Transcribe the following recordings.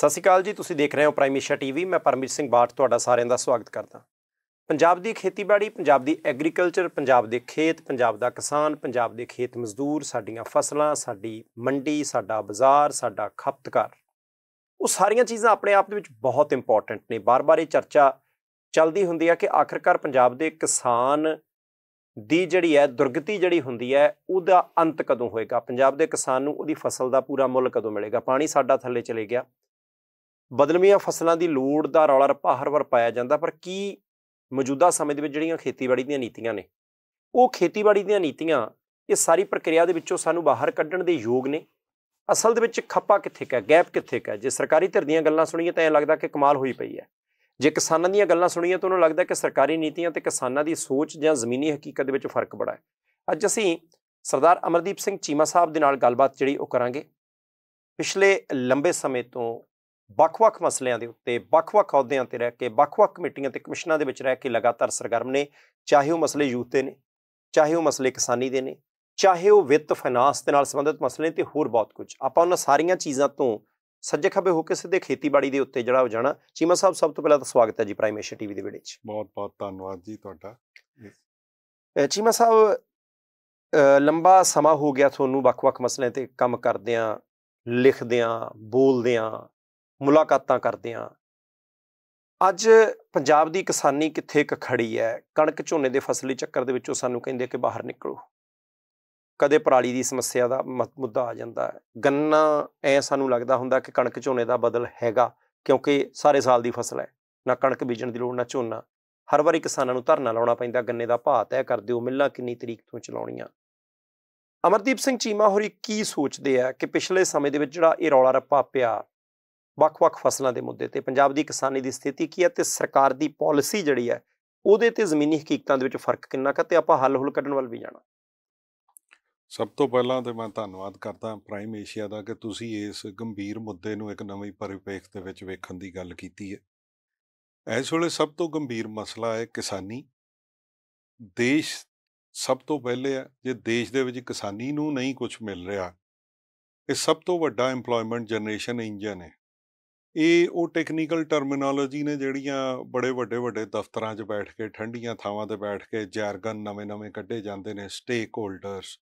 ਸਤਿ ਸ਼੍ਰੀ ਅਕਾਲ ਜੀ, ਤੁਸੀਂ ਦੇਖ ਰਹੇ ਹੋ ਪ੍ਰਾਈਮ ਏਸ਼ੀਆ ਟੀਵੀ ਮੈਂ ਪਰਮਜੀਤ ਸਿੰਘ ਬਾਠ, ਤੁਹਾਡਾ ਸਾਰਿਆਂ ਦਾ ਸਵਾਗਤ ਕਰਦਾ। ਪੰਜਾਬ ਦੀ ਖੇਤੀਬਾੜੀ, ਪੰਜਾਬ ਦੀ ਐਗਰੀਕਲਚਰ ਪੰਜਾਬ ਦੇ ਖੇਤ, ਪੰਜਾਬ ਦਾ ਕਿਸਾਨ, ਪੰਜਾਬ ਦੇ ਖੇਤ ਮਜ਼ਦੂਰ, ਸਾਡੀਆਂ ਫਸਲਾਂ, ਸਾਡੀ ਮੰਡੀ, ਸਾਡਾ ਬਾਜ਼ਾਰ, ਸਾਡਾ ਖਪਤਕਾਰ। ਉਹ ਸਾਰੀਆਂ ਚੀਜ਼ਾਂ ਆਪਣੇ ਆਪ ਦੇ ਵਿੱਚ ਬਹੁਤ ਇੰਪੋਰਟੈਂਟ ਨੇ। ਬਾਰ-ਬਾਰ ਇਹ ਚਰਚਾ ਚੱਲਦੀ ਹੁੰਦੀ ਹੈ ਕਿ ਆਖਰਕਾਰ ਪੰਜਾਬ ਦੇ ਕਿਸਾਨ ਦੀ ਜਿਹੜੀ ਹੈ, ਦੁਰਗਤੀ ਜਿਹੜੀ ਹੁੰਦੀ ਹੈ, ਉਹਦਾ ਅੰਤ ਕਦੋਂ ਹੋਏਗਾ? ਪੰਜਾਬ ਦੇ ਕਿਸਾਨ ਨੂੰ ਉਹਦੀ ਫਸਲ ਦਾ ਪੂਰਾ ਮੁੱਲ ਕਦੋਂ ਮਿਲੇਗਾ? ਪਾਣੀ ਸਾਡਾ ਥੱਲੇ ਚਲੇ ਗਿਆ। ਬਦਲਵੀਆਂ ਫਸਲਾਂ ਦੀ ਲੋੜ ਦਾ ਰੌਲਾ ਰੱਪਾ ਹਰ ਵਾਰ ਪਾਇਆ ਜਾਂਦਾ, ਪਰ ਕੀ ਮੌਜੂਦਾ ਸਮੇਂ ਦੇ ਵਿੱਚ ਜਿਹੜੀਆਂ ਖੇਤੀਬਾੜੀ ਦੀਆਂ ਨੀਤੀਆਂ ਨੇ, ਉਹ ਖੇਤੀਬਾੜੀ ਦੀਆਂ ਨੀਤੀਆਂ ਇਹ ਸਾਰੀ ਪ੍ਰਕਿਰਿਆ ਦੇ ਵਿੱਚੋਂ ਸਾਨੂੰ ਬਾਹਰ ਕੱਢਣ ਦੇ ਯੋਗ ਨੇ? ਅਸਲ ਦੇ ਵਿੱਚ ਖੱਪਾ ਕਿੱਥੇ ਕਾ ਗੈਪ ਕਿੱਥੇ ਕਾ ਜੇ ਸਰਕਾਰੀ ਧਿਰ ਦੀਆਂ ਗੱਲਾਂ ਸੁਣੀਏ ਤਾਂ ਐਂ ਲੱਗਦਾ ਕਿ ਕਮਾਲ ਹੋਈ ਪਈ ਹੈ। ਜੇ ਕਿਸਾਨਾਂ ਦੀਆਂ ਗੱਲਾਂ ਸੁਣੀਏ ਤਾਂ ਉਹਨੂੰ ਲੱਗਦਾ ਕਿ ਸਰਕਾਰੀ ਨੀਤੀਆਂ ਤੇ ਕਿਸਾਨਾਂ ਦੀ ਸੋਚ ਜਾਂ ਜ਼ਮੀਨੀ ਹਕੀਕਤ ਦੇ ਵਿੱਚ ਫ਼ਰਕ ਬੜਾ ਹੈ। ਅੱਜ ਅਸੀਂ ਸਰਦਾਰ ਅਮਰਦੀਪ ਸਿੰਘ ਚੀਮਾ ਸਾਹਿਬ ਦੇ ਨਾਲ ਗੱਲਬਾਤ ਜਿਹੜੀ ਉਹ ਕਰਾਂਗੇ। ਪਿਛਲੇ ਲੰਬੇ ਸਮੇਂ ਤੋਂ ਵੱਖ-ਵੱਖ ਮਸਲਿਆਂ ਦੇ ਉੱਤੇ ਵੱਖ-ਵੱਖ ਅਹੁਦਿਆਂ ਤੇ ਰਹਿ ਕੇ ਵੱਖ-ਵੱਖ ਕਮੇਟੀਆਂ ਤੇ ਕਮਿਸ਼ਨਾਂ ਦੇ ਵਿੱਚ ਰਹਿ ਕੇ ਲਗਾਤਾਰ ਸਰਗਰਮ ਨੇ। ਚਾਹੇ ਉਹ ਮਸਲੇ ਯੂਥ ਦੇ ਨੇ ਚਾਹੇ ਉਹ ਮਸਲੇ ਕਿਸਾਨੀ ਦੇ ਨੇ ਚਾਹੇ ਉਹ ਵਿੱਤ ਫਾਈਨਾਂਸ ਦੇ ਨਾਲ ਸੰਬੰਧਿਤ ਮਸਲੇ ਤੇ ਹੋਰ ਬਹੁਤ ਕੁਝ। ਆਪਾਂ ਉਹਨਾਂ ਸਾਰੀਆਂ ਚੀਜ਼ਾਂ ਤੋਂ ਸੱਜੇ ਖੱਬੇ ਹੋ ਕੇ ਸਿੱਧੇ ਖੇਤੀਬਾੜੀ ਦੇ ਉੱਤੇ ਜਿਹੜਾ ਹੋ ਜਾਣਾ। ਚੀਮਾ ਸਾਹਿਬ ਸਭ ਤੋਂ ਪਹਿਲਾਂ ਤਾਂ ਸਵਾਗਤ ਹੈ ਜੀ ਪ੍ਰਾਈਮ ਏਸ਼ੀਆ ਟੀਵੀ ਦੇ ਵੀਡੀਓ 'ਚ। ਬਹੁਤ ਬਹੁਤ ਧੰਨਵਾਦ ਜੀ ਤੁਹਾਡਾ। ਚੀਮਾ ਸਾਹਿਬ ਲੰਬਾ ਸਮਾਂ ਹੋ ਗਿਆ ਤੁਹਾਨੂੰ ਵੱਖ-ਵੱਖ ਮਸਲਿਆਂ ਤੇ ਕੰਮ ਕਰਦਿਆਂ ਲਿਖਦਿਆਂ ਬੋਲਦਿਆਂ ਮੁਲਾਕਾਤਾਂ ਕਰਦਿਆਂ ਅੱਜ ਪੰਜਾਬ ਦੀ ਕਿਸਾਨੀ ਕਿੱਥੇ ਕ ਖੜੀ ਹੈ, ਕਣਕ ਝੋਨੇ ਦੇ ਫਸਲੀ ਚੱਕਰ ਦੇ ਵਿੱਚੋਂ ਸਾਨੂੰ ਕਹਿੰਦੇ ਕਿ ਬਾਹਰ ਨਿਕਲੋ। ਕਦੇ ਪਰਾਲੀ ਦੀ ਸਮੱਸਿਆ ਦਾ ਮ- ਮੁੱਦਾ ਆ ਜਾਂਦਾ ਹੈ। ਗੰਨਾ ਐ ਸਾਨੂੰ ਲੱਗਦਾ ਹੁੰਦਾ ਕਿ ਕਣਕ ਝੋਨੇ ਦਾ ਬਦਲ ਹੈਗਾ, ਕਿਉਂਕਿ ਸਾਰੇ ਸਾਲ ਦੀ ਫਸਲ ਹੈ। ਨਾ ਕਣਕ ਬੀਜਣ ਦੀ ਲੋੜ, ਨਾ ਝੋਨਾ। ਹਰ ਵਾਰੀ ਕਿਸਾਨਾਂ ਨੂੰ ਧਰਨਾ ਲਾਉਣਾ ਪੈਂਦਾ, ਗੰਨੇ ਦਾ ਭਾਅ ਤੈਅ ਕਰ ਦਿਓ ਮਿੱਲਾਂ ਕਿੰਨੀ ਤਰੀਕ ਤੋਂ ਚਲਾਉਣੀਆਂ। ਅਮਰਦੀਪ ਸਿੰਘ ਚੀਮਾ ਹੋਰੀ ਕੀ ਸੋਚਦੇ ਆ ਕਿ ਪਿਛਲੇ ਸਮੇਂ ਦੇ ਵਿੱਚ ਜਿਹੜਾ ਇਹ ਰੌਲਾ ਰੱਪਾ ਪਿਆ ਵੱਖ-ਵੱਖ ਫਸਲਾਂ ਦੇ ਮੁੱਦੇ ਤੇ। ਪੰਜਾਬ ਦੀ ਕਿਸਾਨੀ ਦੀ ਸਥਿਤੀ ਕੀ ਹੈ ਤੇ ਸਰਕਾਰ ਦੀ ਪਾਲਿਸੀ ਜਿਹੜੀ ਹੈ, ਉਹਦੇ ਤੇ ਜ਼ਮੀਨੀ ਹਕੀਕਤਾਂ ਦੇ ਵਿੱਚ ਫ਼ਰਕ ਕਿੰਨਾ ਕੁ ਤੇ ਆਪਾਂ ਹੱਲ ਹੁਲ ਕੱਢਣ ਵੱਲ ਵੀ ਜਾਣਾ। ਸਭ ਤੋਂ ਪਹਿਲਾਂ ਤੇ ਮੈਂ ਧੰਨਵਾਦ ਕਰਦਾ ਪ੍ਰਾਈਮ ਏਸ਼ੀਆ ਦਾ ਕਿ ਤੁਸੀਂ ਇਸ ਗੰਭੀਰ ਮੁੱਦੇ ਨੂੰ ਇੱਕ ਨਵੀਂ ਪਰਿਪੇਖ ਦੇ ਵਿੱਚ ਵੇਖਣ ਦੀ ਗੱਲ ਕੀਤੀ ਹੈ। ਇਸ ਵੇਲੇ ਸਭ ਤੋਂ ਗੰਭੀਰ ਮਸਲਾ ਹੈ ਕਿਸਾਨੀ। ਦੇਸ਼ ਸਭ ਤੋਂ ਪਹਿਲੇ ਹੈ, ਜੇ ਦੇਸ਼ ਦੇ ਵਿੱਚ ਕਿਸਾਨੀ ਨੂੰ ਨਹੀਂ ਕੁਝ ਮਿਲ ਰਿਹਾ, ਇਹ ਸਭ ਤੋਂ ਵੱਡਾ EMPLOYMENT ਜਨਰੇਸ਼ਨ ਇੰਜਨ ਹੈ। ਇਹ ਉਹ ਟੈਕਨੀਕਲ ਟਰਮੀਨੋਲੋਜੀ ਨੇ ਜਿਹੜੀਆਂ ਬੜੇ ਵੱਡੇ ਵੱਡੇ ਦਫ਼ਤਰਾਂ 'ਚ ਬੈਠ ਕੇ, ਠੰਡੀਆਂ ਥਾਵਾਂ ਤੇ ਬੈਠ ਕੇ ਜੈਰਗਨ ਨਵੇਂ-ਨਵੇਂ ਕੱਢੇ ਜਾਂਦੇ ਨੇ ਸਟੇਕ ਹੋਲਡਰਸ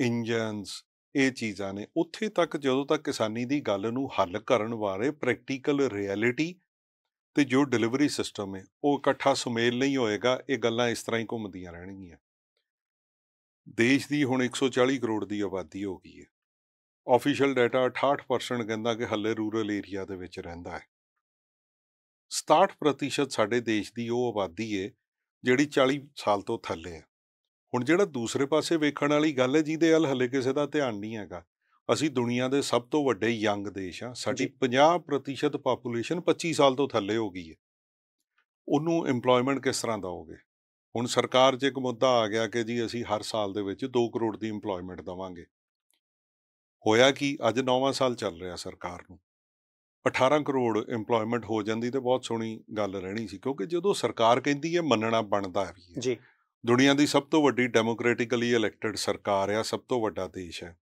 ਇੰਜਨਸ, ਇਹ ਚੀਜ਼ਾਂ ਨੇ। ਉੱਥੇ ਤੱਕ ਜਦੋਂ ਤੱਕ ਕਿਸਾਨੀ ਦੀ ਗੱਲ ਨੂੰ ਹੱਲ ਕਰਨ ਬਾਰੇ ਪ੍ਰੈਕਟੀਕਲ ਰਿਐਲਿਟੀ ਤੇ ਜੋ ਡਿਲੀਵਰੀ ਸਿਸਟਮ ਹੈ, ਉਹ ਇਕੱਠਾ ਸੁਮੇਲ ਨਹੀਂ ਹੋਏਗਾ, ਇਹ ਗੱਲਾਂ ਇਸ ਤਰ੍ਹਾਂ ਹੀ ਘੁੰਮਦੀਆਂ ਰਹਿਣਗੀਆਂ। ਦੇਸ਼ ਦੀ ਹੁਣ 140 ਕਰੋੜ ਦੀ ਆਬਾਦੀ ਹੋ ਗਈ ਹੈ। ਆਫੀਸ਼ੀਅਲ ਡਾਟਾ 68% ਕਹਿੰਦਾ ਕਿ ਹੱਲੇ ਰੂਰਲ ਏਰੀਆ ਦੇ ਵਿੱਚ ਰਹਿੰਦਾ ਹੈ। 67% ਸਾਡੇ ਦੇਸ਼ ਦੀ ਉਹ ਆਬਾਦੀ ਹੈ ਜਿਹੜੀ 40 ਸਾਲ ਤੋਂ ਥੱਲੇ ਹੈ। ਹੁਣ ਜਿਹੜਾ ਦੂਸਰੇ ਪਾਸੇ ਵੇਖਣ ਵਾਲੀ ਗੱਲ ਹੈ ਜਿਹਦੇ ਵੱਲ ਹੱਲੇ ਕਿਸੇ ਦਾ ਧਿਆਨ ਨਹੀਂ ਹੈਗਾ ਅਸੀਂ ਦੁਨੀਆ ਦੇ ਸਭ ਤੋਂ ਵੱਡੇ ਯੰਗ ਦੇਸ਼ ਆ ਸਾਡੀ ਜੀ। 50% ਪਾਪੂਲੇਸ਼ਨ 25 ਸਾਲ ਤੋਂ ਥੱਲੇ ਹੋ ਗਈ ਹੈ ਉਹਨੂੰ EMPLOYMENT ਕਿਸ ਤਰ੍ਹਾਂ ਦਵੋਗੇ? ਹੁਣ ਸਰਕਾਰ 'ਚ ਇੱਕ ਮੁੱਦਾ ਆ ਗਿਆ ਕਿ ਜੀ ਅਸੀਂ ਹਰ ਸਾਲ ਦੇ ਵਿੱਚ 2 ਕਰੋੜ ਦੀ EMPLOYMENT ਦਵਾਂਗੇ। ਹੋਇਆ ਕਿ? ਅੱਜ 9ਵਾਂ ਸਾਲ ਚੱਲ ਰਿਹਾ ਸਰਕਾਰ ਨੂੰ। 18 ਕਰੋੜ EMPLOYMENT ਹੋ ਜਾਂਦੀ ਤੇ ਬਹੁਤ ਸੋਹਣੀ ਗੱਲ ਰਹਿਣੀ ਸੀ ਕਿਉਂਕਿ ਜਦੋਂ ਸਰਕਾਰ ਕਹਿੰਦੀ ਹੈ ਮੰਨਣਾ ਬਣਦਾ ਵੀ ਹੈ। ਜੀ। ਦੁਨੀਆ ਦੀ ਸਭ ਤੋਂ ਵੱਡੀ ਡੈਮੋਕ੍ਰੈਟਿਕਲੀ ਇਲੈਕਟਿਡ ਸਰਕਾਰ ਆ ਸਭ ਤੋਂ ਵੱਡਾ ਦੇਸ਼ ਹੈ।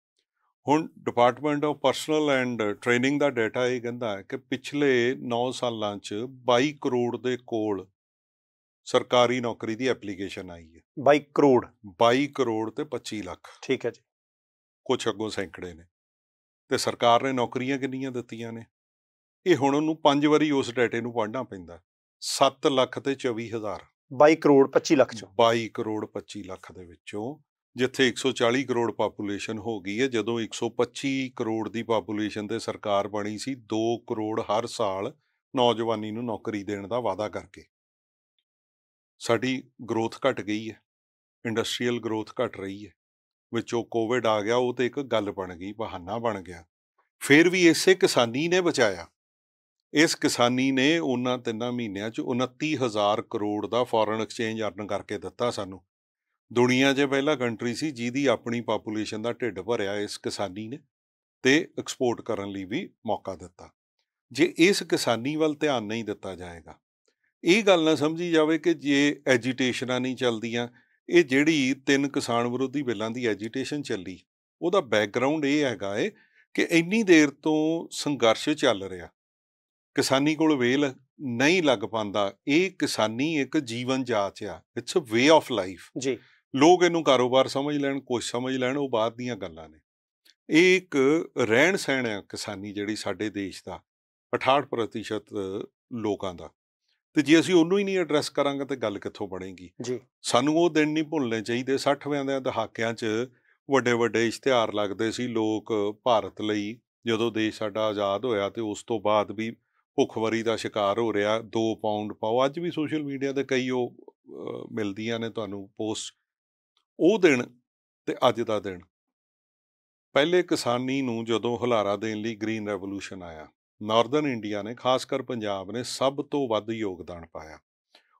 ਹੁਣ department of personnel and training the data ਇਹ ਕਹਿੰਦਾ ਹੈ ਕਿ ਪਿਛਲੇ 9 ਸਾਲਾਂ 'ਚ 22 ਕਰੋੜ ਦੇ ਕੋਲ ਸਰਕਾਰੀ ਨੌਕਰੀ ਦੀ ਐਪਲੀਕੇਸ਼ਨ ਆਈ ਹੈ। 22 ਕਰੋੜ। 22 ਕਰੋੜ ਤੇ 25 ਲੱਖ। ਠੀਕ ਹੈ ਜੀ। ਕੁਛ ਅੱਗੋਂ ਸੈਂਕੜੇ ਨੇ। ਤੇ ਸਰਕਾਰ ਨੇ ਨੌਕਰੀਆਂ ਕਿੰਨੀਆਂ ਦਿੱਤੀਆਂ ਨੇ? ਇਹ ਹੁਣ ਉਹਨੂੰ ਪੰਜ ਵਾਰੀ ਉਸ ਡਾਟੇ ਨੂੰ ਪੜ੍ਹਨਾ ਪੈਂਦਾ। 7 ਲੱਖ ਤੇ 24 ਹਜ਼ਾਰ। 22 ਕਰੋੜ 25 ਲੱਖ ਚੋਂ। 22 ਕਰੋੜ 25 ਲੱਖ ਦੇ ਵਿੱਚੋਂ ਜਿੱਥੇ 140 ਕਰੋੜ ਪਾਪੂਲੇਸ਼ਨ ਹੋ ਗਈ ਹੈ ਜਦੋਂ 125 ਕਰੋੜ ਦੀ ਪਾਪੂਲੇਸ਼ਨ ਤੇ ਸਰਕਾਰ ਬਣੀ ਸੀ 2 ਕਰੋੜ ਹਰ ਸਾਲ ਨੌਜਵਾਨੀ ਨੂੰ ਨੌਕਰੀ ਦੇਣ ਦਾ ਵਾਅਦਾ ਕਰਕੇ। ਸਾਡੀ ਗਰੋਥ ਘਟ ਗਈ ਹੈ। ਇੰਡਸਟਰੀਅਲ ਗਰੋਥ ਘਟ ਰਹੀ ਹੈ। ਵਿੱਚੋਂ ਕੋਵਿਡ ਆ ਗਿਆ, ਉਹ ਤੇ ਇੱਕ ਗੱਲ ਬਣ ਗਈ, ਬਹਾਨਾ ਬਣ ਗਿਆ। ਫਿਰ ਵੀ ਇਸੇ ਕਿਸਾਨੀ ਨੇ ਬਚਾਇਆ। ਇਸ ਕਿਸਾਨੀ ਨੇ ਉਹਨਾਂ ਤਿੰਨਾਂ ਮਹੀਨਿਆਂ 'ਚ 29000 ਕਰੋੜ ਦਾ ਫੋਰਨ ਐਕਸਚੇਂਜ ਅਰਨ ਕਰਕੇ ਦਿੱਤਾ ਸਾਨੂੰ। ਦੁਨੀਆ 'ਚ ਪਹਿਲਾ ਕੰਟਰੀ ਸੀ ਜਿਹਦੀ ਆਪਣੀ ਪਾਪੂਲੇਸ਼ਨ ਦਾ ਢਿੱਡ ਭਰਿਆ ਇਸ ਕਿਸਾਨੀ ਨੇ ਤੇ ਐਕਸਪੋਰਟ ਕਰਨ ਲਈ ਵੀ ਮੌਕਾ ਦਿੱਤਾ। ਜੇ ਇਸ ਕਿਸਾਨੀ ਵੱਲ ਧਿਆਨ ਨਹੀਂ ਦਿੱਤਾ ਜਾਏਗਾ, ਇਹ ਗੱਲ ਨਾ ਸਮਝੀ ਜਾਵੇ ਕਿ ਜੇ ਐਜੀਟੇਸ਼ਨਾਂ ਨਹੀਂ ਚੱਲਦੀਆਂ ਇਹ ਜਿਹੜੀ ਤਿੰਨ ਕਿਸਾਨ ਵਿਰੋਧੀ ਬਿੱਲਾਂ ਦੀ ਐਜੀਟੇਸ਼ਨ ਚੱਲੀ ਉਹਦਾ ਬੈਕਗ੍ਰਾਉਂਡ ਇਹ ਹੈਗਾ ਏ ਕਿ ਇੰਨੀ ਦੇਰ ਤੋਂ ਸੰਘਰਸ਼ ਚੱਲ ਰਿਹਾ। ਕਿਸਾਨੀ ਕੋਲ ਵੇਲ ਨਹੀਂ ਲੱਗ ਪਾਉਂਦਾ ਇਹ ਕਿਸਾਨੀ ਇੱਕ ਜੀਵਨ ਜਾਚ ਆ it's a way of life ਜੀ। ਲੋਕ ਇਹਨੂੰ ਕਾਰੋਬਾਰ ਸਮਝ ਲੈਣ ਕੁਝ ਸਮਝ ਲੈਣ ਉਹ ਬਾਅਦ ਦੀਆਂ ਗੱਲਾਂ ਨੇ। ਇਹ ਇੱਕ ਰਹਿਣ ਸਹਿਣ ਹੈ ਕਿਸਾਨੀ ਜਿਹੜੀ ਸਾਡੇ ਦੇਸ਼ ਦਾ 68% ਲੋਕਾਂ ਦਾ। ਤੇ ਜੇ ਅਸੀਂ ਉਹਨੂੰ ਹੀ ਨਹੀਂ ਐਡਰੈਸ ਕਰਾਂਗੇ ਤੇ ਗੱਲ ਕਿੱਥੋਂ ਬਣੇਗੀ? ਜੀ। ਸਾਨੂੰ ਉਹ ਦਿਨ ਨਹੀਂ ਭੁੱਲਣੇ ਚਾਹੀਦੇ। 60ਵਿਆਂ ਦੇ ਦਹਾਕਿਆਂ 'ਚ ਵੱਡੇ ਵੱਡੇ ਇਸ਼ਤਿਹਾਰ ਲੱਗਦੇ ਸੀ ਲੋਕ ਭਾਰਤ ਲਈ। ਜਦੋਂ ਦੇਸ਼ ਸਾਡਾ ਆਜ਼ਾਦ ਹੋਇਆ ਤੇ ਉਸ ਤੋਂ ਬਾਅਦ ਵੀ ਭੁੱਖਮਰੀ ਦਾ ਸ਼ਿਕਾਰ ਹੋ ਰਿਹਾ 2 ਪਾਉਂਡ ਪਾਓ। ਅੱਜ ਵੀ ਸੋਸ਼ਲ ਮੀਡੀਆ ਤੇ ਕਈ ਉਹ ਮਿਲਦੀਆਂ ਨੇ ਤੁਹਾਨੂੰ ਪੋਸਟ ਉਹ ਦਿਨ ਤੇ ਅੱਜ ਦਾ ਦਿਨ। ਪਹਿਲੇ ਕਿਸਾਨੀ ਨੂੰ ਜਦੋਂ ਹੁਲਾਰਾ ਦੇਣ ਲਈ ਗ੍ਰੀਨ ਰੈਵੋਲੂਸ਼ਨ ਆਇਆ ਨਾਰਦਰਨ ਇੰਡੀਆ ਨੇ ਖਾਸ ਕਰ ਪੰਜਾਬ ਨੇ ਸਭ ਤੋਂ ਵੱਧ ਯੋਗਦਾਨ ਪਾਇਆ।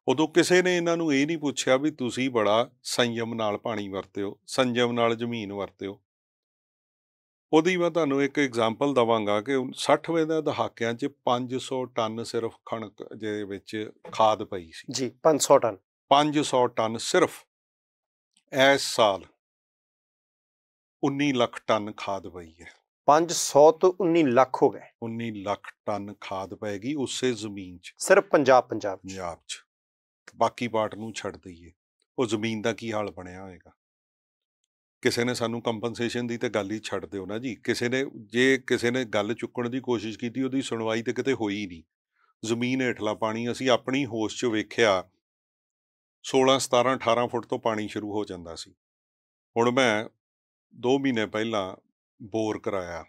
ਉਦੋਂ ਕਿਸੇ ਨੇ ਇਹਨਾਂ ਨੂੰ ਇਹ ਨਹੀਂ ਪੁੱਛਿਆ ਵੀ ਤੁਸੀਂ ਬੜਾ ਸੰਯਮ ਨਾਲ ਪਾਣੀ ਵਰਤਿਓ ਸੰਯਮ ਨਾਲ ਜ਼ਮੀਨ ਵਰਤਿਓ ਉਹਦੀ ਮੈਂ ਤੁਹਾਨੂੰ ਇੱਕ ਐਗਜ਼ਾਮਪਲ ਦਵਾਂਗਾ ਕਿ 60ਵੇਂ ਦੇ ਦਹਾਕਿਆਂ 'ਚ 500 ਟਨ ਸਿਰਫ ਕਣਕ ਦੇ ਵਿੱਚ ਖਾਦ ਪਈ ਸੀ। ਜੀ 500 ਟਨ। 500 ਟਨ ਸਿਰਫ ਇਸ ਸਾਲ 19 ਲੱਖ ਟਨ ਖਾਦ ਪਈ ਹੈ। 500 ਤੋਂ 19 ਲੱਖ ਹੋ ਗਏ। 19 ਲੱਖ ਟਨ ਖਾਦ ਪੈਗੀ ਉਸੇ ਜ਼ਮੀਨ 'ਚ। ਸਿਰਫ ਪੰਜਾਬ ਪੰਜਾਬ 'ਚ। ਪੰਜਾਬ 'ਚ। ਬਾਕੀ ਪਾਰਟ ਨੂੰ ਛੱਡ ਦਈਏ। ਉਹ ਜ਼ਮੀਨ ਦਾ ਕੀ ਹਾਲ ਬਣਿਆ ਹੋਏਗਾ? ਕਿਸੇ ਨੇ ਸਾਨੂੰ ਕੰਪਨਸੇਸ਼ਨ ਦੀ ਤੇ ਗੱਲ ਹੀ ਛੱਡ ਦਿਓ ਨਾ ਜੀ। ਕਿਸੇ ਨੇ ਜੇ ਕਿਸੇ ਨੇ ਗੱਲ ਚੁੱਕਣ ਦੀ ਕੋਸ਼ਿਸ਼ ਕੀਤੀ ਉਹਦੀ ਸੁਣਵਾਈ ਤੇ ਕਿਤੇ ਹੋਈ ਨਹੀਂ। ਜ਼ਮੀਨ ਹੇਠਲਾ ਪਾਣੀ ਅਸੀਂ ਆਪਣੀ ਹੋਸ਼ 'ਚ ਵੇਖਿਆ। 16 17 18 ਫੁੱਟ ਤੋਂ ਪਾਣੀ ਸ਼ੁਰੂ ਹੋ ਜਾਂਦਾ ਸੀ। ਹੁਣ ਮੈਂ 2 ਮਹੀਨੇ ਪਹਿਲਾਂ ਬੋਰ ਕਰਾਇਆ।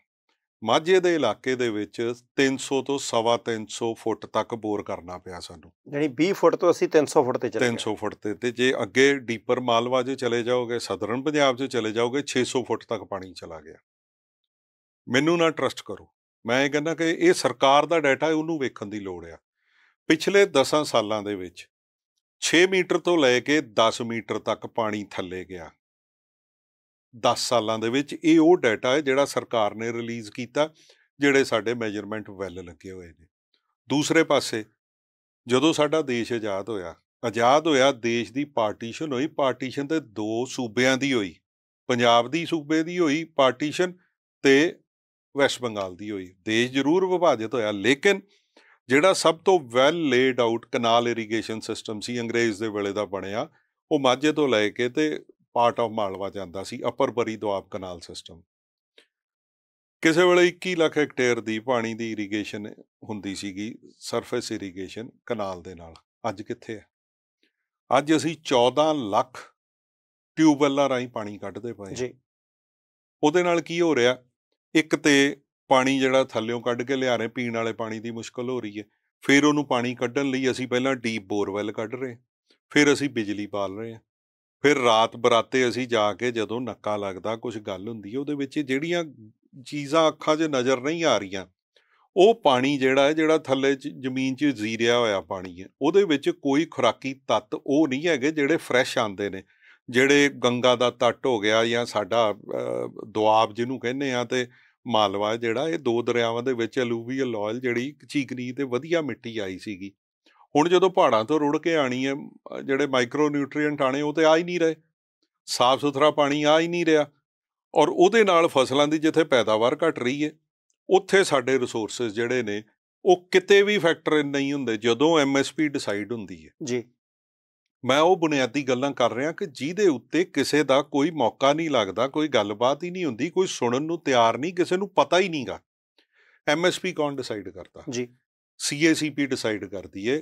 ਮਾਝੇ ਦੇ ਇਲਾਕੇ ਦੇ ਵਿੱਚ 300 ਤੋਂ ਸਵਾ 300 ਫੁੱਟ ਤੱਕ ਬੋਰ ਕਰਨਾ ਪਿਆ ਸਾਨੂੰ। ਯਾਨੀ 20 ਫੁੱਟ ਤੋਂ ਅਸੀਂ 300 ਫੁੱਟ ਤੇ ਚਲੇ ਗਏ। 300 ਫੁੱਟ ਤੇ ਤੇ ਜੇ ਅੱਗੇ ਡੀਪਰ ਮਾਲਵਾ 'ਚ ਚਲੇ ਜਾਓਗੇ ਸਦਰਨ ਪੰਜਾਬ 'ਚ ਚਲੇ ਜਾਓਗੇ 600 ਫੁੱਟ ਤੱਕ ਪਾਣੀ ਚਲਾ ਗਿਆ। ਮੈਨੂੰ ਨਾ ਟਰਸਟ ਕਰੋ। ਮੈਂ ਇਹ ਕਹਿੰਦਾ ਕਿ ਇਹ ਸਰਕਾਰ ਦਾ ਡਾਟਾ ਹੈ ਉਹਨੂੰ ਵੇਖਣ ਦੀ ਲੋੜ ਆ। ਪਿਛਲੇ 10 ਸਾਲਾਂ ਦੇ ਵਿੱਚ 6 ਮੀਟਰ ਤੋਂ ਲੈ ਕੇ 10 ਮੀਟਰ ਤੱਕ ਪਾਣੀ ਥੱਲੇ ਗਿਆ। 10 ਸਾਲਾਂ ਦੇ ਵਿੱਚ ਇਹ ਉਹ ਡਾਟਾ ਹੈ ਜਿਹੜਾ ਸਰਕਾਰ ਨੇ ਰਿਲੀਜ਼ ਕੀਤਾ, ਜਿਹੜੇ ਸਾਡੇ ਮੈਜਰਮੈਂਟ ਵੈਲ ਲੱਗੇ ਹੋਏ ਨੇ। ਦੂਸਰੇ ਪਾਸੇ, ਜਦੋਂ ਸਾਡਾ ਦੇਸ਼ ਆਜ਼ਾਦ ਹੋਇਆ ਆਜ਼ਾਦ ਹੋਇਆ ਦੇਸ਼ ਦੀ ਪਾਰਟੀਸ਼ਨ ਹੋਈ ਪਾਰਟੀਸ਼ਨ ਤੇ ਦੋ ਸੂਬਿਆਂ ਦੀ ਹੋਈ, ਪੰਜਾਬ ਦੀ ਸੂਬੇ ਦੀ ਹੋਈ ਪਾਰਟੀਸ਼ਨ ਤੇ ਵੈਸਟ ਬੰਗਾਲ ਦੀ ਹੋਈ। ਦੇਸ਼ ਜ਼ਰੂਰ ਵਿਭਾਜਿਤ ਹੋਇਆ, ਲੇਕਿਨ ਜਿਹੜਾ ਸਭ ਤੋਂ well laid out canal irrigation system ਸੀ, ਅੰਗਰੇਜ਼ ਦੇ ਵੇਲੇ ਦਾ ਬਣਿਆ, ਉਹ ਮਾਝੇ ਤੋਂ ਲੈ ਕੇ ਤੇ ਪਾਰਟ ਆਫ ਮਾਲਵਾ ਜਾਂਦਾ ਸੀ ਅਪਰ ਬਰੀ ਦੁਆਬ ਕਨਾਲ ਸਿਸਟਮ ਕਿਸੇ ਵੇਲੇ 21 ਲੱਖ ਹੈਕਟੇਅਰ ਦੀ ਪਾਣੀ ਦੀ ਇਰੀਗੇਸ਼ਨ ਹੁੰਦੀ ਸੀਗੀ ਸਰਫੇਸ ਇਰੀਗੇਸ਼ਨ ਕਨਾਲ ਦੇ ਨਾਲ। ਅੱਜ ਕਿੱਥੇ ਹੈ ਅੱਜ ਅਸੀਂ 14 ਲੱਖ ਟਿਊਬਵੈੱਲਾਂ ਰਾਹੀਂ ਪਾਣੀ ਕੱਢਦੇ ਪਏ। ਜੀ। ਉਹਦੇ ਨਾਲ ਕੀ ਹੋ ਰਿਹਾ? ਇੱਕ ਤੇ ਪਾਣੀ ਜਿਹੜਾ ਥੱਲਿਓਂ ਕੱਢ ਕੇ ਲਿਆ ਰਹੇ ਪੀਣ ਵਾਲੇ ਪਾਣੀ ਦੀ ਮੁਸ਼ਕਲ ਹੋ ਰਹੀ ਹੈ। ਫਿਰ ਉਹਨੂੰ ਪਾਣੀ ਕੱਢਣ ਲਈ ਅਸੀਂ ਪਹਿਲਾਂ ਡੀਪ ਬੋਰਵੈਲ ਕੱਢ ਰਹੇ ਫਿਰ ਅਸੀਂ ਬਿਜਲੀ ਪਾਲ ਰਹੇ ਹਾਂ ਫਿਰ ਰਾਤ ਬਰਾਤੇ ਅਸੀਂ ਜਾ ਕੇ ਜਦੋਂ ਨੱਕਾ ਲੱਗਦਾ ਕੁਝ ਗੱਲ ਹੁੰਦੀ ਹੈ, ਉਹਦੇ ਵਿੱਚ ਜਿਹੜੀਆਂ ਚੀਜ਼ਾਂ ਅੱਖਾਂ 'ਚ ਨਜ਼ਰ ਨਹੀਂ ਆ ਰਹੀਆਂ, ਉਹ ਪਾਣੀ ਜਿਹੜਾ ਹੈ, ਜਿਹੜਾ ਥੱਲੇ 'ਚ, ਜ਼ਮੀਨ 'ਚ ਜ਼ੀਰਿਆ ਹੋਇਆ ਪਾਣੀ ਹੈ, ਉਹਦੇ ਵਿੱਚ ਕੋਈ ਖੁਰਾਕੀ ਤੱਤ ਉਹ ਨਹੀਂ ਹੈਗੇ ਜਿਹੜੇ ਫਰੈਸ਼ ਆਉਂਦੇ ਨੇ, ਜਿਹੜੇ ਗੰਗਾ ਦਾ ਤੱਟ ਹੋ ਗਿਆ ਜਾਂ ਸਾਡਾ ਦੁਆਬ ਜਿਹਨੂੰ ਕਹਿੰਦੇ ਆ ਤੇ ਮਾਲਵਾ ਜਿਹੜਾ, ਇਹ ਦੋ ਦਰਿਆਵਾਂ ਦੇ ਵਿੱਚ ਅਲੂਵੀਅਲ ਆਇਲ ਜਿਹੜੀ ਚੀਕਨੀ ਤੇ ਵਧੀਆ ਮਿੱਟੀ ਆਈ ਸੀਗੀ। ਹੁਣ ਜਦੋਂ ਪਹਾੜਾਂ ਤੋਂ ਰੁੜ ਕੇ ਆਣੀ ਹੈ ਜਿਹੜੇ ਮਾਈਕਰੋ ਨਿਊਟ੍ਰੀਐਂਟ ਆਣੇ ਉਹ ਤੇ ਆ ਹੀ ਨਹੀਂ ਰਹੇ। ਸਾਫ਼ ਸੁਥਰਾ ਪਾਣੀ ਆ ਹੀ ਨਹੀਂ ਰਿਹਾ ਔਰ ਉਹਦੇ ਨਾਲ ਫਸਲਾਂ ਦੀ ਜਿੱਥੇ ਪੈਦਾਵਾਰ ਘਟ ਰਹੀ ਹੈ ਉੱਥੇ ਸਾਡੇ ਰਿਸੋਰਸਸ ਜਿਹੜੇ ਨੇ ਉਹ ਕਿਤੇ ਵੀ ਫੈਕਟਰ ਨਹੀਂ ਹੁੰਦੇ ਜਦੋਂ ਐਮਐਸਪੀ ਡਿਸਾਈਡ ਹੁੰਦੀ ਹੈ। ਜੀ। ਮੈਂ ਉਹ ਬੁਨਿਆਦੀ ਗੱਲਾਂ ਕਰ ਰਿਹਾ ਕਿ ਜਿਹਦੇ ਉੱਤੇ ਕਿਸੇ ਦਾ ਕੋਈ ਮੌਕਾ ਨਹੀਂ ਲੱਗਦਾ ਕੋਈ ਗੱਲਬਾਤ ਹੀ ਨਹੀਂ ਹੁੰਦੀ ਕੋਈ ਸੁਣਨ ਨੂੰ ਤਿਆਰ ਨਹੀਂ ਕਿਸੇ ਨੂੰ ਪਤਾ ਹੀ ਨਹੀਂਗਾ ਐਮਐਸਪੀ ਕੌਣ ਡਿਸਾਈਡ ਕਰਦਾ? ਜੀ। ਸੀਏਸੀਪੀ ਡਿਸਾਈਡ ਕਰਦੀ ਹੈ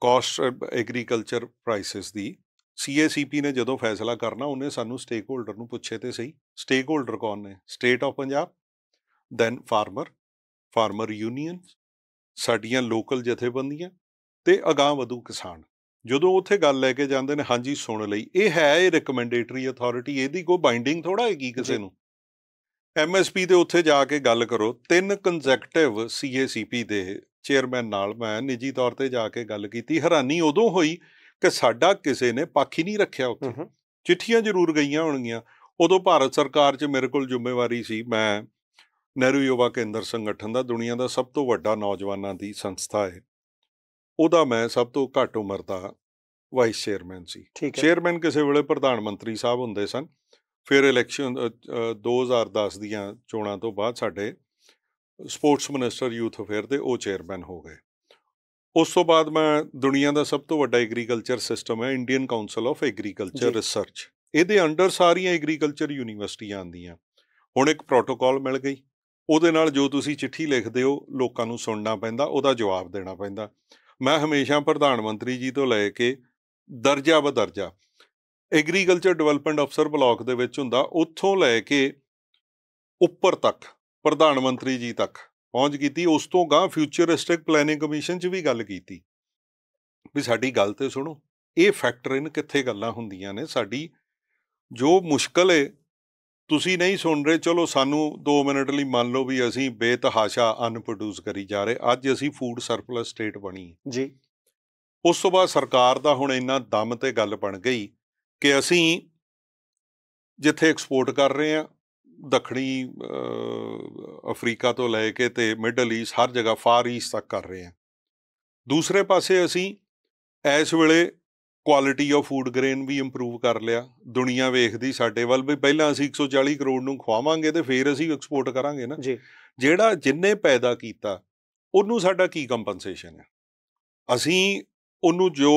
ਕਾਸਟ ਐਗਰੀਕਲਚਰ ਪ੍ਰਾਈਸਸ ਦੀ ਸੀਏਸੀਪੀ ਨੇ ਜਦੋਂ ਫੈਸਲਾ ਕਰਨਾ ਉਹਨੇ ਸਾਨੂੰ ਸਟੇਕ ਹੋਲਡਰ ਨੂੰ ਪੁੱਛੇ ਤੇ ਸਹੀ ਸਟੇਕ ਹੋਲਡਰ ਕੌਣ ਨੇ? State of Punjab then farmer farmer union ਸਾਡੀਆਂ ਲੋਕਲ ਜਥੇਬੰਦੀਆਂ ਤੇ ਅਗਾਂਹ ਵਧੂ ਕਿਸਾਨ। ਜਦੋਂ ਉੱਥੇ ਗੱਲ ਲੈ ਕੇ ਜਾਂਦੇ ਨੇ ਹਾਂਜੀ ਸੁਣ ਲਈ ਇਹ ਹੈ ਇਹ ਰეკਮੈਂਡੇਟਰੀ ਅਥਾਰਟੀ ਇਹਦੀ ਕੋਈ ਬਾਈਂਡਿੰਗ ਥੋੜਾ ਹੈਗੀ ਕਿਸੇ। ਨੂੰ? ਐਮਐਸਪੀ ਦੇ ਉੱਥੇ ਜਾ ਕੇ ਗੱਲ ਕਰੋ ਤਿੰਨ ਕੰਜ਼ੈਕਟਿਵ ਸੀਏਸੀਪੀ ਦੇ ਚੇਅਰਮੈਨ ਨਾਲ ਮੈਂ ਨਿੱਜੀ ਤੌਰ ਤੇ ਜਾ ਕੇ ਗੱਲ ਕੀਤੀ ਹੈਰਾਨੀ ਉਦੋਂ ਹੋਈ ਕਿ ਸਾਡਾ ਕਿਸੇ ਨੇ ਪੱਖ ਹੀ ਨਹੀਂ ਰੱਖਿਆ ਉੱਥੇ। ਚਿੱਠੀਆਂ ਜ਼ਰੂਰ ਗਈਆਂ ਹੋਣਗੀਆਂ। ਉਦੋਂ ਭਾਰਤ ਸਰਕਾਰ 'ਚ ਮੇਰੇ ਕੋਲ ਜ਼ਿੰਮੇਵਾਰੀ ਸੀ ਮੈਂ ਨਹਿਰੂ ਯੁਵਾ ਕੇਂਦਰ ਸੰਗਠਨ ਦਾ ਦੁਨੀਆ ਦਾ ਸਭ ਤੋਂ ਵੱਡਾ ਨੌਜਵਾਨਾਂ ਦੀ ਸੰਸਥਾ ਹੈ ਉਹਦਾ ਮੈਂ ਸਭ ਤੋਂ ਘੱਟ ਉਮਰ ਦਾ ਵਾਈਸ ਚੇਅਰਮੈਨ ਸੀ। ਚੇਅਰਮੈਨ ਕਿਸੇ ਵੇਲੇ ਪ੍ਰਧਾਨ ਮੰਤਰੀ ਸਾਹਿਬ ਹੁੰਦੇ ਸਨ। ਫਿਰ ਇਲੈਕਸ਼ਨ 2010 ਦੀਆਂ ਚੋਣਾਂ ਤੋਂ ਬਾਅਦ ਸਾਡੇ ਸਪੋਰਟਸ ਮਿਨਿਸਟਰ ਯੂਥ ਅਫੇਅਰ ਦੇ ਉਹ ਚੇਅਰਮੈਨ ਹੋ ਗਏ। ਉਸ ਤੋਂ ਬਾਅਦ ਮੈਂ ਦੁਨੀਆ ਦਾ ਸਭ ਤੋਂ ਵੱਡਾ ਐਗਰੀਕਲਚਰ ਸਿਸਟਮ ਹੈ Indian council of agriculture. Research ਇਹਦੇ ਅੰਡਰ ਸਾਰੀਆਂ ਐਗਰੀਕਲਚਰ ਯੂਨੀਵਰਸਿਟੀਆਂ ਆਉਂਦੀਆਂ। ਹੁਣ ਇੱਕ ਪ੍ਰੋਟੋਕਾਲ ਮਿਲ ਗਈ। ਉਹਦੇ ਨਾਲ ਜੋ ਤੁਸੀਂ ਚਿੱਠੀ ਲਿਖਦੇ ਹੋ ਲੋਕਾਂ ਨੂੰ ਸੁਣਨਾ ਪੈਂਦਾ ਉਹਦਾ ਜਵਾਬ ਦੇਣਾ ਪੈਂਦਾ। ਮੈਂ ਹਮੇਸ਼ਾ ਪ੍ਰਧਾਨ ਮੰਤਰੀ ਜੀ ਤੋਂ ਲੈ ਕੇ ਦਰਜਾ ਬਦਰਜਾ ਐਗਰੀਕਲਚਰ ਡਿਵੈਲਪਮੈਂਟ ਅਫਸਰ ਬਲਾਕ ਦੇ ਵਿੱਚ ਹੁੰਦਾ ਉੱਥੋਂ ਲੈ ਕੇ ਉੱਪਰ ਤੱਕ ਪ੍ਰਧਾਨ ਮੰਤਰੀ ਜੀ ਤੱਕ ਪਹੁੰਚ ਕੀਤੀ। ਉਸ ਤੋਂ ਗਾਂ ਫਿਊਚਰਿਸਟਿਕ ਪਲੈਨਿੰਗ ਕਮਿਸ਼ਨ 'ਚ ਵੀ ਗੱਲ ਕੀਤੀ। ਵੀ ਸਾਡੀ ਗੱਲ ਤੇ ਸੁਣੋ ਇਹ ਫੈਕਟਰ ਇਨ ਕਿੱਥੇ ਗੱਲਾਂ ਹੁੰਦੀਆਂ ਨੇ? ਸਾਡੀ ਜੋ ਮੁਸ਼ਕਲ ਏ ਤੁਸੀਂ ਨਹੀਂ ਸੁਣ ਰਹੇ ਚਲੋ ਸਾਨੂੰ 2 ਮਿੰਟ ਲਈ ਮੰਨ ਲਓ ਵੀ ਅਸੀਂ ਬੇਤਹਾਸ਼ਾ ਅਨ ਪ੍ਰੋਡਿਊਸ ਕਰੀ ਜਾ ਰਹੇ। ਅੱਜ ਅਸੀਂ ਫੂਡ ਸਰਪਲਸ ਸਟੇਟ ਬਣੀ ਜੀ। ਉਸ ਤੋਂ ਬਾਅਦ ਸਰਕਾਰ ਦਾ ਹੁਣ ਇੰਨਾ ਦਮ ਤੇ ਗੱਲ ਬਣ ਗਈ ਕਿ ਅਸੀਂ ਜਿੱਥੇ ਐਕਸਪੋਰਟ ਕਰ ਰਹੇ ਹਾਂ ਦੱਖਣੀ ਅਫਰੀਕਾ ਤੋਂ ਲੈ ਕੇ ਤੇ ਮਿਡਲ ਈਸਟ ਹਰ ਜਗ੍ਹਾ ਫਾਰ ਈਸਟ ਤੱਕ ਕਰ ਰਹੇ ਹਾਂ ਦੂਸਰੇ ਪਾਸੇ ਅਸੀਂ ਇਸ ਵੇਲੇ ਕੁਆਲਿਟੀ ਆਫ ਫੂਡ ਗ੍ਰੇਨ ਵੀ ਇੰਪਰੂਵ ਕਰ ਲਿਆ। ਦੁਨੀਆ ਵੇਖਦੀ ਸਾਡੇ ਵੱਲ ਵੀ ਪਹਿਲਾਂ ਅਸੀਂ 140 ਕਰੋੜ ਨੂੰ ਖਵਾਵਾਂਗੇ ਤੇ ਫਿਰ ਅਸੀਂ ਐਕਸਪੋਰਟ ਕਰਾਂਗੇ ਨਾ। ਜੀ। ਜਿਹੜਾ ਜਿੰਨੇ ਪੈਦਾ ਕੀਤਾ ਉਹਨੂੰ ਸਾਡਾ ਕੀ ਕੰਪਨਸੇਸ਼ਨ ਹੈ ਅਸੀਂ ਉਹਨੂੰ ਜੋ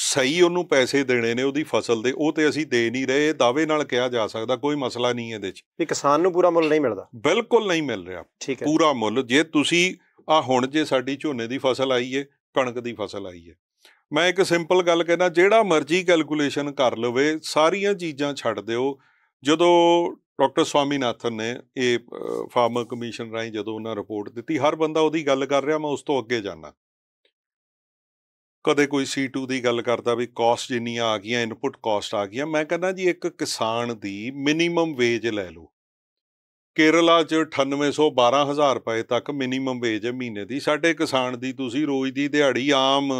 ਸਹੀ ਉਹਨੂੰ ਪੈਸੇ ਦੇਣੇ ਨੇ ਉਹਦੀ ਫਸਲ ਦੇ ਉਹ ਤੇ ਅਸੀਂ ਦੇ ਨਹੀਂ ਰਹੇ ਇਹ ਦਾਅਵੇ ਨਾਲ ਕਿਹਾ ਜਾ ਸਕਦਾ ਕੋਈ ਮਸਲਾ ਨਹੀਂ ਇਹਦੇ 'ਚ। ਵੀ ਕਿਸਾਨ ਨੂੰ ਪੂਰਾ ਮੁੱਲ ਨਹੀਂ ਮਿਲਦਾ। ਬਿਲਕੁਲ ਨਹੀਂ ਮਿਲ ਰਿਹਾ। ਪੂਰਾ ਮੁੱਲ ਜੇ ਤੁਸੀਂ ਆ ਹੁਣ ਜੇ ਸਾਡੀ ਝੋਨੇ ਦੀ ਫਸਲ ਆਈ ਏ ਕਣਕ ਦੀ ਫਸਲ ਆਈ ਏ। ਮੈਂ ਇੱਕ ਸਿੰਪਲ ਗੱਲ ਕਹਿਣਾ ਜਿਹੜਾ ਮਰਜ਼ੀ ਕੈਲਕੂਲੇਸ਼ਨ ਕਰ ਲਵੇ ਸਾਰੀਆਂ ਚੀਜ਼ਾਂ ਛੱਡ ਦਿਓ। ਜਦੋਂ ਡਾਕਟਰ ਸਵਾਮੀਨਾਥਨ ਨੇ ਇਹ ਫਾਰਮਰ ਕਮਿਸ਼ਨ ਰਾਹੀਂ ਜਦੋਂ ਉਹਨਾਂ ਰਿਪੋਰਟ ਦਿੱਤੀ ਹਰ ਬੰਦਾ ਉਹਦੀ ਗੱਲ ਕਰ ਰਿਹਾ ਮੈਂ ਉਸ ਤੋਂ ਅੱਗੇ ਜਾਣਾ ਕਦੇ ਕੋਈ C2 ਦੀ ਗੱਲ ਕਰਦਾ ਵੀ ਕਾਸਟ ਜਿੰਨੀਆਂ ਆ ਗਈਆਂ ਇਨਪੁਟ ਕਾਸਟ ਆ ਗਈਆਂ, ਮੈਂ ਕਹਿੰਦਾ ਜੀ ਇੱਕ ਕਿਸਾਨ ਦੀ ਮਿਨੀਮਮ ਵੇਜ ਲੈ ਲਓ। ਕੇਰਲਾ 'ਚ 9800 12000 ਰੁਪਏ ਤੱਕ ਮਿਨੀਮਮ ਵੇਜ ਹੈ ਮਹੀਨੇ ਦੀ। ਸਾਡੇ ਕਿਸਾਨ ਦੀ ਤੁਸੀਂ ਰੋਜ਼ ਦੀ ਦਿਹਾੜੀ ਆਮ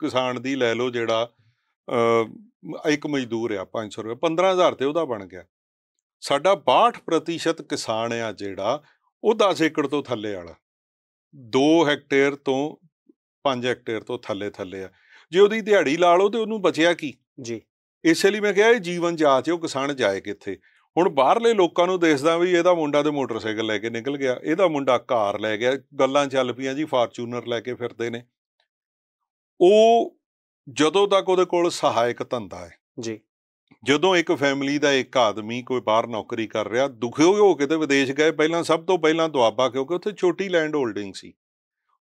ਕਿਸਾਨ ਦੀ ਲੈ ਲਓ ਜਿਹੜਾ ਇੱਕ ਮਜ਼ਦੂਰ ਆ 500 ਰੁਪਏ 15000 ਤੇ ਉਹਦਾ ਬਣ ਗਿਆ। ਸਾਡਾ 62% ਕਿਸਾਨ ਆ ਜਿਹੜਾ, ਉਹ 10 ਏਕੜ ਤੋਂ ਥੱਲੇ ਵਾਲਾ। 2 ਹੈਕਟੇਅਰ ਤੋਂ 5 ਹੈਕਟੇਅਰ ਤੋਂ ਥੱਲੇ ਥੱਲੇ ਆ। ਜੇ ਉਹਦੀ ਦਿਹਾੜੀ ਲਾ ਲਓ ਤੇ ਉਹਨੂੰ ਬਚਿਆ ਕੀ? ਜੀ। ਇਸੇ ਲਈ ਮੈਂ ਕਿਹਾ ਇਹ ਜੀਵਨ ਜਾਚ ਹੈ ਉਹ ਕਿਸਾਨ ਜਾਏ ਕਿੱਥੇ? ਹੁਣ ਬਾਹਰਲੇ ਲੋਕਾਂ ਨੂੰ ਦੇਖਦਾ ਵੀ ਇਹਦਾ ਮੁੰਡਾ ਤੇ ਮੋਟਰਸਾਈਕਲ ਲੈ ਕੇ ਨਿਕਲ ਗਿਆ ਇਹਦਾ ਮੁੰਡਾ ਕਾਰ ਲੈ ਗਿਆ ਗੱਲਾਂ ਚੱਲ ਪਈਆਂ ਜੀ ਫਾਰਚੂਨਰ ਲੈ ਕੇ ਫਿਰਦੇ ਨੇ। ਉਹ ਜਦੋਂ ਤੱਕ ਉਹਦੇ ਕੋਲ ਸਹਾਇਕ ਧੰਦਾ ਹੈ। ਜੀ। ਜਦੋਂ ਇੱਕ ਫੈਮਿਲੀ ਦਾ ਇੱਕ ਆਦਮੀ ਕੋਈ ਬਾਹਰ ਨੌਕਰੀ ਕਰ ਰਿਹਾ ਦੁਖੀ ਹੋ ਕੇ ਤੇ ਵਿਦੇਸ਼ ਗਏ ਪਹਿਲਾਂ ਸਭ ਤੋਂ ਪਹਿਲਾਂ ਦੁਆਬਾ ਕਿਉਂਕਿ ਉੱਥੇ ਛੋਟੀ ਲੈਂਡ ਹੋਲਡਿੰਗ ਸੀ।